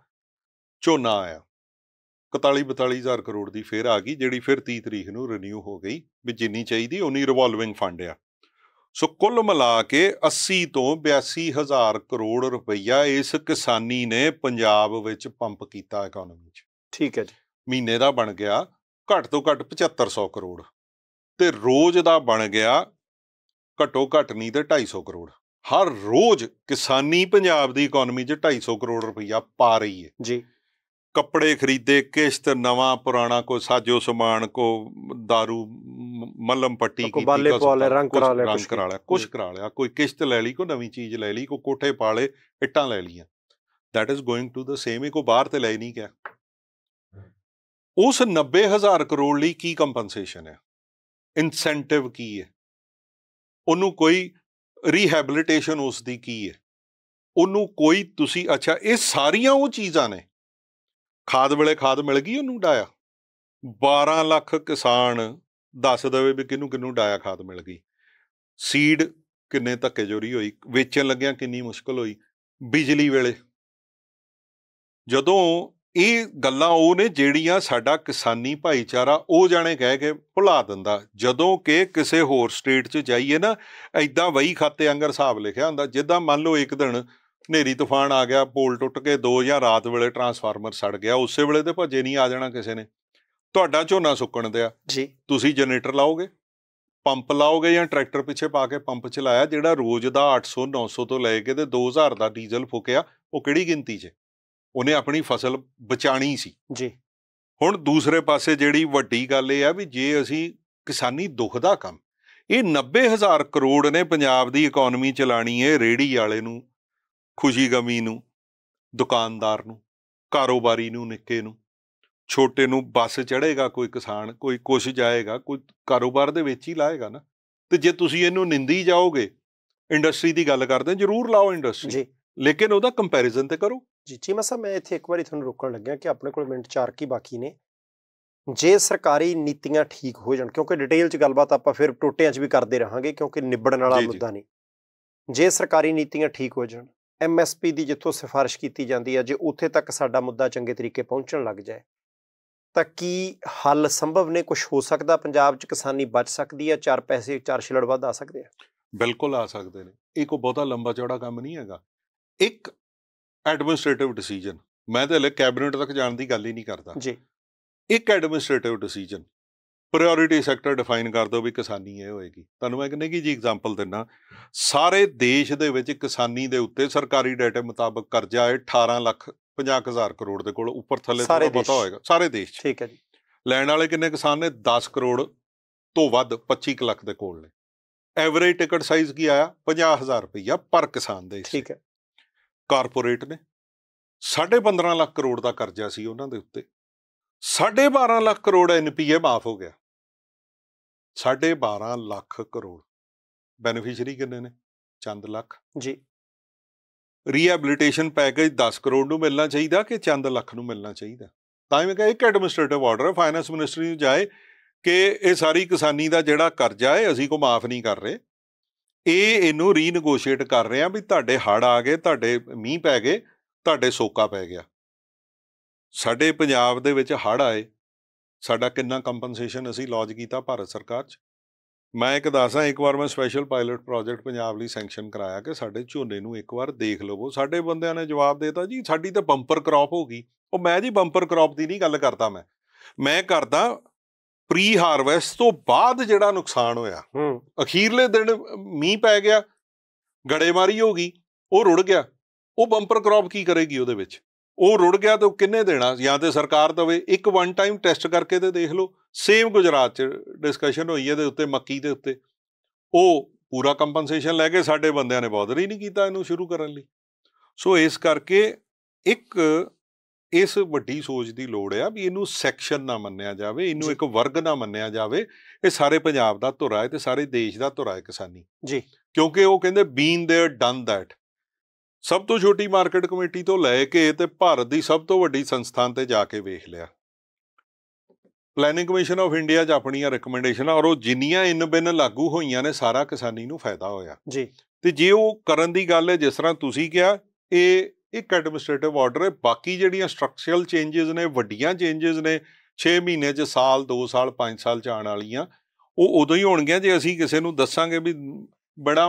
ਝੋਨਾ ਆਇਆ। 41 42000 ਕਰੋੜ ਦੀ ਫੇਰ ਆ ਗਈ ਜਿਹੜੀ ਫਿਰ 30 ਤਰੀਕ ਨੂੰ ਰੀਨਿਊ ਹੋ ਗਈ ਵੀ ਜਿੰਨੀ ਚਾਹੀਦੀ ਉਨੀ ਰਿਵਾਲਵਿੰਗ ਫੰਡ ਆ। ਸੋ ਕੁੱਲ ਮਿਲਾ ਕੇ 80 ਤੋਂ 82 ਹਜ਼ਾਰ ਕਰੋੜ ਰੁਪਈਆ ਇਸ ਕਿਸਾਨੀ ਨੇ ਪੰਜਾਬ ਵਿੱਚ ਪੰਪ ਕੀਤਾ ਇਕਨੋਮੀ 'ਚ। ਠੀਕ ਹੈ ਜੀ। ਮਹੀਨੇ ਦਾ ਬਣ ਗਿਆ ਘੱਟ ਤੋਂ ਘੱਟ 7500 ਕਰੋੜ ਤੇ ਰੋਜ਼ ਦਾ ਬਣ ਗਿਆ ਘੱਟੋ ਘੱਟ ਨਹੀਂ ਤੇ 250 ਕਰੋੜ। ਹਰ ਰੋਜ਼ ਕਿਸਾਨੀ ਪੰਜਾਬ ਦੀ ਇਕਨੋਮੀ 'ਚ 250 ਕਰੋੜ ਰੁਪਈਆ ਪਾ ਰਹੀ ਹੈ ਜੀ। ਕੱਪੜੇ ਖਰੀਦੇ ਕਿਸ਼ਤ ਨਵਾਂ ਪੁਰਾਣਾ ਕੋ ਸਾਜੋ ਸਮਾਨ ਕੋ दारू ਮੱਲਮ ਪੱਟੀ ਕੋਈ ਬਾਲੇ ਕੁਛ ਪਵਾ ਲਏ, ਪਾ- ਰੰਗ ਕਰਾ ਲਿਆ, ਕੁਛ ਕਰਾ ਲਿਆ ਕੀਤਾ। ਕੁਛ। ਕਰਾ ਲਿਆ ਕੋਈ ਕਿਸ਼ਤ ਲੈ ਲਈ ਕੋ ਨਵੀਂ ਚੀਜ਼ ਲੈ ਲਈ ਕੋ ਕੋਠੇ ਪਾ ਲਏ ਇੱਟਾਂ ਲੈ ਲਈਆਂ that is going to the same ਹੀ ਕੋ ਬਾਹਰ ਤੇ ਲੈ ਨਹੀਂ ਗਿਆ ਉਸ 90000 ਕਰੋੜ ਲਈ ਕੀ ਕੰਪਨਸੇਸ਼ਨ ਹੈ ਇਨਸੈਂਟਿਵ ਕੀ ਹੈ ਉਹਨੂੰ ਕੋਈ ਰੀਹੈਬਿਲਿਟੇਸ਼ਨ ਉਸ ਦੀ ਕੀ ਹੈ ਉਹਨੂੰ ਕੋਈ ਤੁਸੀਂ ਅੱਛਾ ਇਹ ਸਾਰੀਆਂ ਉਹ ਚੀਜ਼ਾਂ ਨੇ ਖਾਦ ਵੇਲੇ ਖਾਦ ਮਿਲ ਗਈ ਉਹਨੂੰ ਡਾਇਆ? 12 ਲੱਖ ਕਿਸਾਨ ਦੱਸ ਦੇਵੇ ਵੀ ਕਿਹਨੂੰ ਕਿਹਨੂੰ ਡਾਇਆ ਖਾਦ ਮਿਲ ਗਈ। ਸੀਡ ਕਿੰਨੇ ਧੱਕੇ ਜੋਰੀ ਹੋਈ, ਵੇਚਣ ਲੱਗਿਆਂ ਕਿੰਨੀ ਮੁਸ਼ਕਲ ਹੋਈ, ਬਿਜਲੀ ਵੇਲੇ। ਜਦੋਂ ਇਹ ਗੱਲਾਂ ਉਹ ਨੇ ਜਿਹੜੀਆਂ ਸਾਡਾ ਕਿਸਾਨੀ ਭਾਈਚਾਰਾ ਉਹ ਜਾਣੇ ਕਹਿ ਕੇ ਭੁਲਾ ਦਿੰਦਾ। ਜਦੋਂ ਕਿ ਕਿਸੇ ਹੋਰ ਸਟੇਟ 'ਚ ਜਾਈਏ ਨਾ ਐਦਾਂ ਵਹੀ ਖਾਤੇ ਅੰਗਰ ਹਿਸਾਬ ਲਿਖਿਆ ਹੁੰਦਾ, ਜਿੱਦਾਂ ਮੰਨ ਲਓ ਇੱਕ ਦਿਨ ਹਨੇਰੀ ਤੂਫਾਨ ਆ ਗਿਆ ਪੋਲ ਟੁੱਟ ਕੇ ਦੋ ਜਾਂ ਰਾਤ ਵੇਲੇ ਟਰਾਂਸਫਾਰਮਰ ਸੜ ਗਿਆ ਉਸੇ ਵੇਲੇ ਤੇ ਭੱਜੇ ਨਹੀਂ ਆ ਜਾਣਾ ਕਿਸੇ ਨੇ। ਤੁਹਾਡਾ ਝੋਨਾ ਸੁੱਕਣ ਦਿਆ। ਜੀ। ਤੁਸੀਂ ਜਨਰੇਟਰ ਲਾਓਗੇ? ਪੰਪ ਲਾਓਗੇ ਜਾਂ ਟਰੈਕਟਰ ਪਿੱਛੇ ਪਾ ਕੇ ਪੰਪ ਚਲਾਇਆ ਜਿਹੜਾ ਰੋਜ਼ ਦਾ 800 900 ਤੋਂ ਲੈ ਕੇ ਤੇ 2000 ਦਾ ਡੀਜ਼ਲ ਫੁਕਿਆ ਉਹ ਕਿਹੜੀ ਗਿਣਤੀ 'ਚ? ਉਹਨੇ ਆਪਣੀ ਫਸਲ ਬਚਾਣੀ ਸੀ। ਜੀ। ਹੁਣ ਦੂਸਰੇ ਪਾਸੇ ਜਿਹੜੀ ਵੱਡੀ ਗੱਲ ਇਹ ਆ ਵੀ ਜੇ ਅਸੀਂ ਕਿਸਾਨੀ ਦੁੱਖ ਦਾ ਕੰਮ ਇਹ 90000 ਕਰੋੜ ਨੇ ਪੰਜਾਬ ਦੀ ਇਕਨੋਮੀ ਚਲਾਣੀ ਹੈ ਰੇੜੀ ਵਾਲੇ ਨੂੰ। ਖੁਸ਼ੀ ਗਮੀ ਨੂੰ ਦੁਕਾਨਦਾਰ ਨੂੰ ਕਾਰੋਬਾਰੀ ਨੂੰ ਨਿੱਕੇ ਨੂੰ ਛੋਟੇ ਨੂੰ ਬੱਸ ਚੜ੍ਹੇਗਾ ਕੋਈ ਕਿਸਾਨ ਕੋਈ ਕੁਛ ਜਾਏਗਾ ਕੋਈ ਕਾਰੋਬਾਰ ਦੇ ਵਿੱਚ ਹੀ ਲਾਏਗਾ ਨਾ। ਤੇ ਜੇ ਤੁਸੀਂ ਇਹਨੂੰ ਨਿੰਦੀ ਜਾਓਗੇ ਇੰਡਸਟਰੀ ਦੀ ਗੱਲ ਕਰਦੇ ਜ਼ਰੂਰ ਲਾਓ ਇੰਡਸਟਰੀ ਜੀ। ਲੇਕਿਨ ਉਹਦਾ ਕੰਪੈਰੀਜ਼ਨ ਤੇ ਕਰੋ। ਜੀ ਚੀਮਾ ਸਾਹਿਬ ਮੈਂ ਇੱਥੇ ਇੱਕ ਵਾਰੀ ਤੁਹਾਨੂੰ ਰੋਕਣ ਲੱਗਿਆ ਕਿ ਆਪਣੇ ਕੋਲ ਮਿੰਟ ਚਾਰ ਕੀ ਬਾਕੀ ਨੇ। ਜੇ ਸਰਕਾਰੀ ਨੀਤੀਆਂ ਠੀਕ ਹੋ ਜਾਣ ਕਿਉਂਕਿ ਡਿਟੇਲ 'ਚ ਗੱਲਬਾਤ ਆਪਾਂ ਫਿਰ ਟੋਟਿਆਂ 'ਚ ਵੀ ਕਰਦੇ ਰਹਾਂਗੇ ਕਿਉਂਕਿ ਨਿਬੜਨ ਵਾਲਾ। ਮੁੱਦਾ ਨਹੀਂ। ਜੇ ਸਰਕਾਰੀ ਨੀਤੀਆਂ ਠੀਕ ਹੋ ਜਾਣ ਐਮਐਸਪੀ ਦੀ ਜਿੱਥੋਂ ਸਿਫਾਰਿਸ਼ ਕੀਤੀ ਜਾਂਦੀ ਹੈ ਜੇ ਉੱਥੇ ਤੱਕ ਸਾਡਾ ਮੁੱਦਾ ਚੰਗੇ ਤਰੀਕੇ ਪਹੁੰਚਣ ਲੱਗ ਜਾਏ ਤਾਂ ਕੀ ਹੱਲ ਸੰਭਵ ਨੇ? ਕੁਝ ਹੋ ਸਕਦਾ? ਪੰਜਾਬ 'ਚ ਕਿਸਾਨੀ ਬਚ ਸਕਦੀ ਹੈ ਚਾਰ ਪੈਸੇ ਚਾਰ ਛਿਲੜ ਵੱਧ ਆ ਸਕਦੇ ਆ? ਬਿਲਕੁਲ ਆ ਸਕਦੇ ਨੇ। ਇਹ ਕੋਈ ਬਹੁਤਾ ਲੰਬਾ ਚੌੜਾ ਕੰਮ ਨਹੀਂ ਹੈਗਾ। ਇੱਕ ਐਡਮਿਨਿਸਟ੍ਰੇਟਿਵ ਡਿਸੀਜਨ। ਮੈਂ ਤਾਂ ਹਲੇ ਕੈਬਨਿਟ ਤੱਕ ਜਾਣ ਦੀ ਗੱਲ ਹੀ ਨਹੀਂ ਕਰਦਾ। ਜੀ। ਇੱਕ administrative decision. Priority sector define ਕਰ ਦਿਓ ਵੀ ਕਿਸਾਨੀ ਇਹ ਹੋਏਗੀ। ਤੁਹਾਨੂੰ ਮੈਂ ਕਿੰਨੇ ਕੀ ਜੀ ਐਗਜ਼ਾਮਪਲ ਦਿੰਨਾ। ਸਾਰੇ ਦੇਸ਼ ਦੇ ਵਿੱਚ ਕਿਸਾਨੀ ਦੇ ਉੱਤੇ ਸਰਕਾਰੀ ਡਾਟਾ ਮੁਤਾਬਕ ਕਰਜ਼ਾ ਹੈ 18 ਲੱਖ 50000 ਕਰੋੜ ਦੇ ਕੋਲ ਉੱਪਰ ਥੱਲੇ ਥੋੜਾ ਪਤਾ। ਹੋਏਗਾ ਸਾਰੇ ਦੇਸ਼। 'ਚ ਠੀਕ ਹੈ ਜੀ। ਲੈਣ ਵਾਲੇ ਕਿੰਨੇ ਕਿਸਾਨ ਨੇ? 10 ਕਰੋੜ ਤੋਂ ਵੱਧ 25 ਕੁ ਲੱਖ ਦੇ ਕੋਲ ਨੇ। ਐਵਰੇਜ ਟਿਕਟ ਸਾਈਜ਼ ਕੀ ਆਇਆ? 50000 ਰੁਪਈਆ ਪਰ ਕਿਸਾਨ ਦੇ ਠੀਕ ਹੈ। ਕਾਰਪੋਰੇਟ ਨੇ। 15.5 ਲੱਖ ਕਰੋੜ ਦਾ ਕਰਜ਼ਾ ਸੀ ਉਹਨਾਂ ਦੇ ਉੱਤੇ। 12.5 ਲੱਖ ਕਰੋੜ ਐਨਪੀਏ ਮਾਫ ਹੋ ਗਿਆ। 12.5 ਲੱਖ ਕਰੋੜ। ਬੈਨੀਫੀਸ਼ੀਅਰੀ ਕਿੰਨੇ ਨੇ? ਚੰਦ ਲੱਖ। ਜੀ। ਰੀਹੈਬਿਲਿਟੇਸ਼ਨ ਪੈਕੇਜ 10 ਕਰੋੜ ਨੂੰ ਮਿਲਣਾ ਚਾਹੀਦਾ ਕਿ ਚੰਦ ਲੱਖ ਨੂੰ ਮਿਲਣਾ ਚਾਹੀਦਾ? ਤਾਂ ਹੀ ਮੈਂ ਕਿਹਾ ਇੱਕ ਐਡਮਿਨਿਸਟ੍ਰੇਟਿਵ ਆਰਡਰ ਹੈ ਫਾਈਨੈਂਸ ਮਿਨਿਸਟਰੀ ਨੂੰ ਜਾਏ ਕਿ ਇਹ ਸਾਰੀ ਕਿਸਾਨੀ ਦਾ ਜਿਹੜਾ ਕਰਜ਼ਾ ਹੈ ਅਸੀਂ ਕੋ ਮਾਫ ਨਹੀਂ ਕਰ ਰਹੇ। ਇਹ ਇਹਨੂੰ ਰੀਨੇਗੋਸ਼ੀਏਟ ਕਰ ਰਹੇ ਆ ਵੀ ਤੁਹਾਡੇ ਹੜ ਆ ਗਏ ਤੁਹਾਡੇ ਮੀਂਹ ਪੈ ਗਏ ਤੁਹਾਡੇ ਸੋਕਾ ਪੈ ਗਿਆ। ਸਾਡੇ ਪੰਜਾਬ ਦੇ ਵਿੱਚ ਹੜ ਆਏ। ਸਾਡਾ ਕਿੰਨਾ ਕੰਪਨਸੇਸ਼ਨ ਅਸੀਂ ਲੌਜ ਕੀਤਾ ਭਾਰਤ ਸਰਕਾਰ 'ਚ। ਮੈਂ ਇੱਕ ਦੱਸਾਂ ਇੱਕ ਵਾਰ ਮੈਂ ਸਪੈਸ਼ਲ ਪਾਇਲਟ ਪ੍ਰੋਜੈਕਟ ਪੰਜਾਬ ਲਈ ਸੈਂਕਸ਼ਨ ਕਰਾਇਆ ਕਿ ਸਾਡੇ ਝੋਨੇ ਨੂੰ ਇੱਕ ਵਾਰ ਦੇਖ ਲਵੋ। ਸਾਡੇ ਬੰਦਿਆਂ ਨੇ ਜਵਾਬ ਦੇਤਾ ਜੀ ਸਾਡੀ ਤਾਂ ਬੰਪਰ ਕ੍ਰੌਪ ਹੋ ਗਈ। ਉਹ ਮੈਂ ਜੀ ਬੰਪਰ ਕ੍ਰੌਪ ਦੀ ਨਹੀਂ ਗੱਲ ਕਰਦਾ ਮੈਂ। ਮੈਂ ਕਰਦਾ ਪ੍ਰੀ ਹਾਰਵੈਸਟ ਤੋਂ ਬਾਅਦ ਜਿਹੜਾ ਨੁਕਸਾਨ ਹੋਇਆ। ਹੂੰ। ਅਖੀਰਲੇ ਦਿਨ ਮੀਂਹ ਪੈ ਗਿਆ ਗੜੇਮਾਰੀ ਹੋ ਗਈ ਉਹ ਰੁੜ ਗਿਆ। ਉਹ ਬੰਪਰ ਕ੍ਰੌਪ ਕੀ ਕਰੇਗੀ ਉਹਦੇ ਵਿੱਚ? ਉਹ ਰੁੜ ਗਿਆ ਤਾਂ ਉਹ ਕਿੰਨੇ ਦੇਣਾ ਜਾਂ ਤੇ ਸਰਕਾਰ ਦਵੇ ਇੱਕ ਵਨ ਟਾਈਮ ਟੈਸਟ ਕਰਕੇ ਤੇ ਦੇਖ ਲਓ ਸੇਮ ਗੁਜਰਾਤ ਚ ਡਿਸਕਸ਼ਨ ਹੋਈ ਇਹਦੇ ਉੱਤੇ ਮੱਕੀ ਦੇ ਉੱਤੇ ਉਹ ਪੂਰਾ ਕੰਪਨਸੇਸ਼ਨ ਲੈ ਕੇ ਸਾਡੇ ਬੰਦਿਆਂ ਨੇ ਬੌਦਰ ਹੀ ਨਹੀਂ ਕੀਤਾ ਇਹਨੂੰ ਸ਼ੁਰੂ ਕਰਨ ਲਈ ਸੋ ਇਸ ਕਰਕੇ ਇੱਕ ਇਸ ਵੱਡੀ ਸੋਚ ਦੀ ਲੋੜ ਆ ਵੀ ਇਹਨੂੰ ਸੈਕਸ਼ਨ ਨਾ ਮੰਨਿਆ ਜਾਵੇ ਇਹਨੂੰ ਜੀ। ਇੱਕ ਵਰਗ ਨਾ ਮੰਨਿਆ ਜਾਵੇ ਇਹ ਸਾਰੇ ਪੰਜਾਬ ਦਾ ਧੁਰਾ ਹੈ ਤੇ ਸਾਰੇ ਦੇਸ਼ ਦਾ ਧੁਰਾ ਹੈ ਕਿਸਾਨੀ ਜੀ ਕਿਉਂਕਿ ਉਹ ਕਹਿੰਦੇ ਬੀਨ देयर ਡਨ ਦੈਟ ਸਭ ਤੋਂ ਛੋਟੀ ਮਾਰਕੀਟ ਕਮੇਟੀ ਤੋਂ ਲੈ ਕੇ ਤੇ ਭਾਰਤ ਦੀ ਸਭ ਤੋਂ ਵੱਡੀ ਸੰਸਥਾਨ ਤੇ ਜਾ ਕੇ ਵੇਖ ਲਿਆ। ਪਲੈਨਿੰਗ ਕਮਿਸ਼ਨ ਆਫ ਇੰਡੀਆ 'ਚ ਆਪਣੀਆਂ ਰეკਮੈਂਡੇਸ਼ਨਾਂ ਔਰ ਉਹ ਜਿੰਨੀਆਂ ਇਨ ਬਿਨ ਲਾਗੂ ਹੋਈਆਂ ਨੇ ਸਾਰਾ ਕਿਸਾਨੀ ਨੂੰ ਫਾਇਦਾ ਹੋਇਆ। ਜੀ। ਤੇ ਜੇ ਉਹ ਕਰਨ ਦੀ ਗੱਲ ਹੈ ਜਿਸ ਤਰ੍ਹਾਂ ਤੁਸੀਂ ਕਿਹਾ ਇਹ ਇੱਕ ਐਡਮਿਨਿਸਟ੍ਰੇਟਿਵ ਆਰਡਰ ਹੈ ਬਾਕੀ ਜਿਹੜੀਆਂ ਸਟਰਕਚਰਲ ਚੇਂਜਸ ਨੇ ਵੱਡੀਆਂ ਚੇਂਜਸ ਨੇ 6 ਮਹੀਨੇ 'ਚ ਸਾਲ 2 ਸਾਲ 5 ਸਾਲ 'ਚ ਆਉਣ ਵਾਲੀਆਂ ਉਹ ਉਦੋਂ ਹੀ ਹੋਣਗੀਆਂ ਜੇ ਅਸੀਂ ਕਿਸੇ ਨੂੰ ਦੱਸਾਂਗੇ ਵੀ ਬੜਾ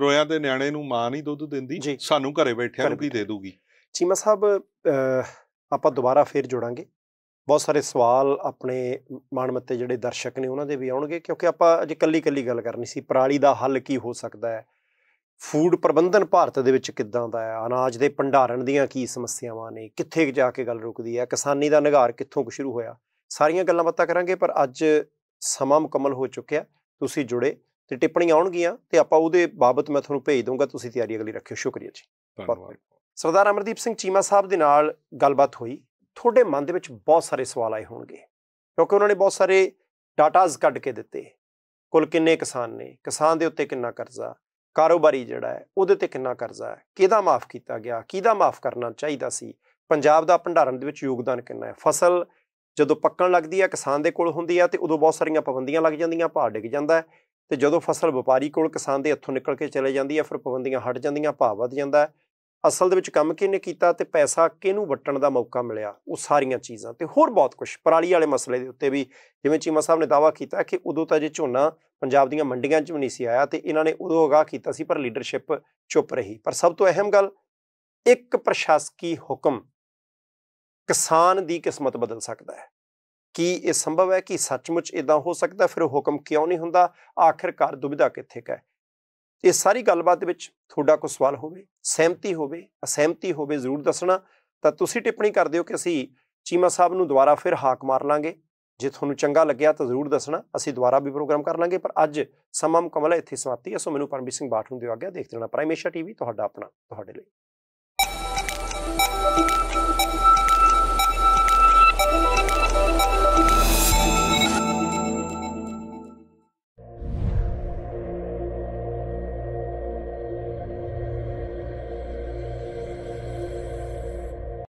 ਰੋਇਆ ਤੇ ਨਿਆਣੇ ਨੂੰ ਮਾਂ ਨਹੀਂ ਦੁੱਧ ਦਿੰਦੀ। ਸਾਨੂੰ ਘਰੇ ਬੈਠਿਆਂ ਨੂੰ ਕੀ ਦੇ ਦੂਗੀ। ਚੀਮਾ ਸਾਹਿਬ ਆਪਾਂ ਦੁਬਾਰਾ ਫੇਰ ਜੁੜਾਂਗੇ। ਬਹੁਤ ਸਾਰੇ ਸਵਾਲ ਆਪਣੇ ਮਾਣਮੱਤੇ ਜਿਹੜੇ ਦਰਸ਼ਕ ਨੇ ਉਹਨਾਂ ਦੇ ਵੀ ਆਉਣਗੇ ਕਿਉਂਕਿ ਆਪਾਂ ਅਜੇ ਕੱਲੀ ਕੱਲੀ ਗੱਲ ਕਰਨੀ ਸੀ ਪਰਾਲੀ ਦਾ ਹੱਲ ਕੀ ਹੋ ਸਕਦਾ ਹੈ? ਫੂਡ ਪ੍ਰਬੰਧਨ ਭਾਰਤ ਦੇ ਵਿੱਚ ਕਿੱਦਾਂ ਦਾ ਹੈ? ਅਨਾਜ ਦੇ ਭੰਡਾਰਨ ਦੀਆਂ ਕੀ ਸਮੱਸਿਆਵਾਂ ਨੇ? ਕਿੱਥੇ ਜਾ ਕੇ ਗੱਲ ਰੁਕਦੀ ਹੈ? ਕਿਸਾਨੀ ਦਾ ਨਿਗਾਰ ਕਿੱਥੋਂ ਕੁ ਸ਼ੁਰੂ ਹੋਇਆ? ਸਾਰੀਆਂ ਗੱਲਾਂ ਬਾਤਾਂ ਕਰਾਂਗੇ ਪਰ ਅੱਜ ਸਮਾਂ ਮੁਕੰਮਲ ਹੋ ਚੁੱਕਿਆ। ਤੁਸੀਂ ਜੁੜੇ ਤੇ ਟਿੱਪਣੀਆਂ ਆਉਣਗੀਆਂ ਤੇ ਆਪਾਂ ਉਹਦੇ ਬਾਬਤ ਮੈਂ ਤੁਹਾਨੂੰ ਭੇਜ ਦਊਂਗਾ ਤੁਸੀਂ ਤਿਆਰੀ ਅਗਲੀ ਰੱਖਿਓ। ਸ਼ੁਕਰੀਆ ਜੀ। ਧੰਨਵਾਦ। ਸਰਦਾਰ ਅਮਰਦੀਪ ਸਿੰਘ ਚੀਮਾ ਸਾਹਿਬ ਦੇ ਨਾਲ ਗੱਲਬਾਤ ਹੋਈ। ਤੁਹਾਡੇ ਮਨ ਦੇ ਵਿੱਚ ਬਹੁਤ ਸਾਰੇ ਸਵਾਲ ਆਏ ਹੋਣਗੇ ਕਿਉਂਕਿ ਉਹਨਾਂ ਨੇ ਬਹੁਤ ਸਾਰੇ ਡਾਟਾਜ਼ ਕੱਢ ਕੇ ਦਿੱਤੇ। ਕੁੱਲ ਕਿੰਨੇ ਕਿਸਾਨ ਨੇ? ਕਿਸਾਨ ਦੇ ਉੱਤੇ ਕਿੰਨਾ ਕਰਜ਼ਾ? ਕਾਰੋਬਾਰੀ ਜਿਹੜਾ ਹੈ ਉਹਦੇ ਤੇ ਕਿੰਨਾ ਕਰਜ਼ਾ ਹੈ? ਕਿਹਦਾ ਮਾਫ ਕੀਤਾ ਗਿਆ? ਕਿਹਦਾ ਮਾਫ ਕਰਨਾ ਚਾਹੀਦਾ ਸੀ? ਪੰਜਾਬ ਦਾ ਭੰਡਾਰਨ ਦੇ ਵਿੱਚ ਯੋਗਦਾਨ ਕਿੰਨਾ ਹੈ? ਫਸਲ ਜਦੋਂ ਪੱਕਣ ਲੱਗਦੀ ਹੈ ਕਿਸਾਨ ਦੇ ਕੋਲ ਹੁੰਦੀ ਹੈ ਤੇ ਉਦੋਂ ਬਹੁਤ ਸਾਰੀਆਂ ਪਾਬੰਦੀਆਂ ਲੱਗ ਜਾਂਦੀਆਂ ਭਾਅ ਡਿੱਗ ਜਾਂਦਾ ਹੈ। ਤੇ ਜਦੋਂ ਫਸਲ ਵਪਾਰੀ ਕੋਲ ਕਿਸਾਨ ਦੇ ਹੱਥੋਂ ਨਿਕਲ ਕੇ ਚਲੇ ਜਾਂਦੀ ਹੈ, ਫਿਰ ਪਾਬੰਦੀਆਂ ਹਟ ਜਾਂਦੀਆਂ, ਭਾਅ ਵੱਧ ਜਾਂਦਾ ਅਸਲ ਦੇ ਵਿੱਚ ਕੰਮ ਕਿਹਨੇ ਕੀਤਾ ਤੇ ਪੈਸਾ ਕਿਹਨੂੰ ਵਟਣ ਦਾ ਮੌਕਾ ਮਿਲਿਆ? ਉਹ ਸਾਰੀਆਂ ਚੀਜ਼ਾਂ ਤੇ ਹੋਰ ਬਹੁਤ ਕੁਝ ਪਰਾਲੀ ਵਾਲੇ ਮਸਲੇ ਦੇ ਉੱਤੇ ਵੀ ਜਿਵੇਂ ਚੀਮਾ ਸਾਹਿਬ ਨੇ ਦਾਵਾ ਕੀਤਾ ਕਿ ਉਦੋਂ ਤਾਂ ਜੇ ਝੋਨਾ ਪੰਜਾਬ ਦੀਆਂ ਮੰਡੀਆਂ 'ਚ ਵੀ ਨਹੀਂ ਸੀ ਆਇਆ ਤੇ ਇਹਨਾਂ ਨੇ ਉਦੋਂ ਅਗਾਹ ਕੀਤਾ ਸੀ, ਪਰ ਲੀਡਰਸ਼ਿਪ ਚੁੱਪ ਰਹੀ। ਪਰ ਸਭ ਤੋਂ ਅਹਿਮ ਗੱਲ, ਇੱਕ ਪ੍ਰਸ਼ਾਸਕੀ ਹੁਕਮ ਕਿਸਾਨ ਦੀ ਕਿਸਮਤ ਬਦਲ ਸਕਦਾ ਹੈ। ਕੀ ਇਹ ਸੰਭਵ ਹੈ ਕਿ ਸੱਚਮੁੱਚ ਇਦਾਂ ਹੋ ਸਕਦਾ ਫਿਰ ਉਹ ਹੁਕਮ ਕਿਉਂ ਨਹੀਂ ਹੁੰਦਾ? ਆਖਿਰਕਾਰ ਦੁਬਿਧਾ ਕਿੱਥੇ ਕਾ ਹੈ? ਇਹ ਸਾਰੀ ਗੱਲਬਾਤ ਦੇ ਵਿੱਚ ਤੁਹਾਡਾ ਕੋਈ ਸਵਾਲ ਹੋਵੇ, ਸਹਿਮਤੀ ਹੋਵੇ, ਅਸਹਿਮਤੀ ਹੋਵੇ, ਜ਼ਰੂਰ ਦੱਸਣਾ। ਤਾਂ ਤੁਸੀਂ ਟਿੱਪਣੀ ਕਰ ਦਿਓ ਕਿ ਅਸੀਂ ਚੀਮਾ ਸਾਹਿਬ ਨੂੰ ਦੁਬਾਰਾ ਫਿਰ ਹਾਕ ਮਾਰ ਲਾਂਗੇ। ਜੇ ਤੁਹਾਨੂੰ ਚੰਗਾ ਲੱਗਿਆ ਤਾਂ ਜ਼ਰੂਰ ਦੱਸਣਾ। ਅਸੀਂ ਦੁਬਾਰਾ ਵੀ ਪ੍ਰੋਗਰਾਮ ਕਰ ਲਾਂਗੇ। ਪਰ ਅੱਜ ਸਮਾਂ ਮੁਕੰਮਲ ਹੈ, ਇੱਥੇ ਸਮਾਪਤੀ ਹੈ। ਸੋ ਮੈਨੂੰ ਪਰਮਜੀਤ ਸਿੰਘ ਬਾਠ ਨੂੰ ਦਿਓ ਆਗਿਆ ਦੇਖਦੇ ਰਹਿਣਾ ਪ੍ਰਾਈਮੇਸ਼ਾ ਏਸ਼ੀਆ ਟੀਵੀ, ਤੁਹਾਡਾ ਆਪਣਾ, ਤੁਹਾਡੇ ਲਈ।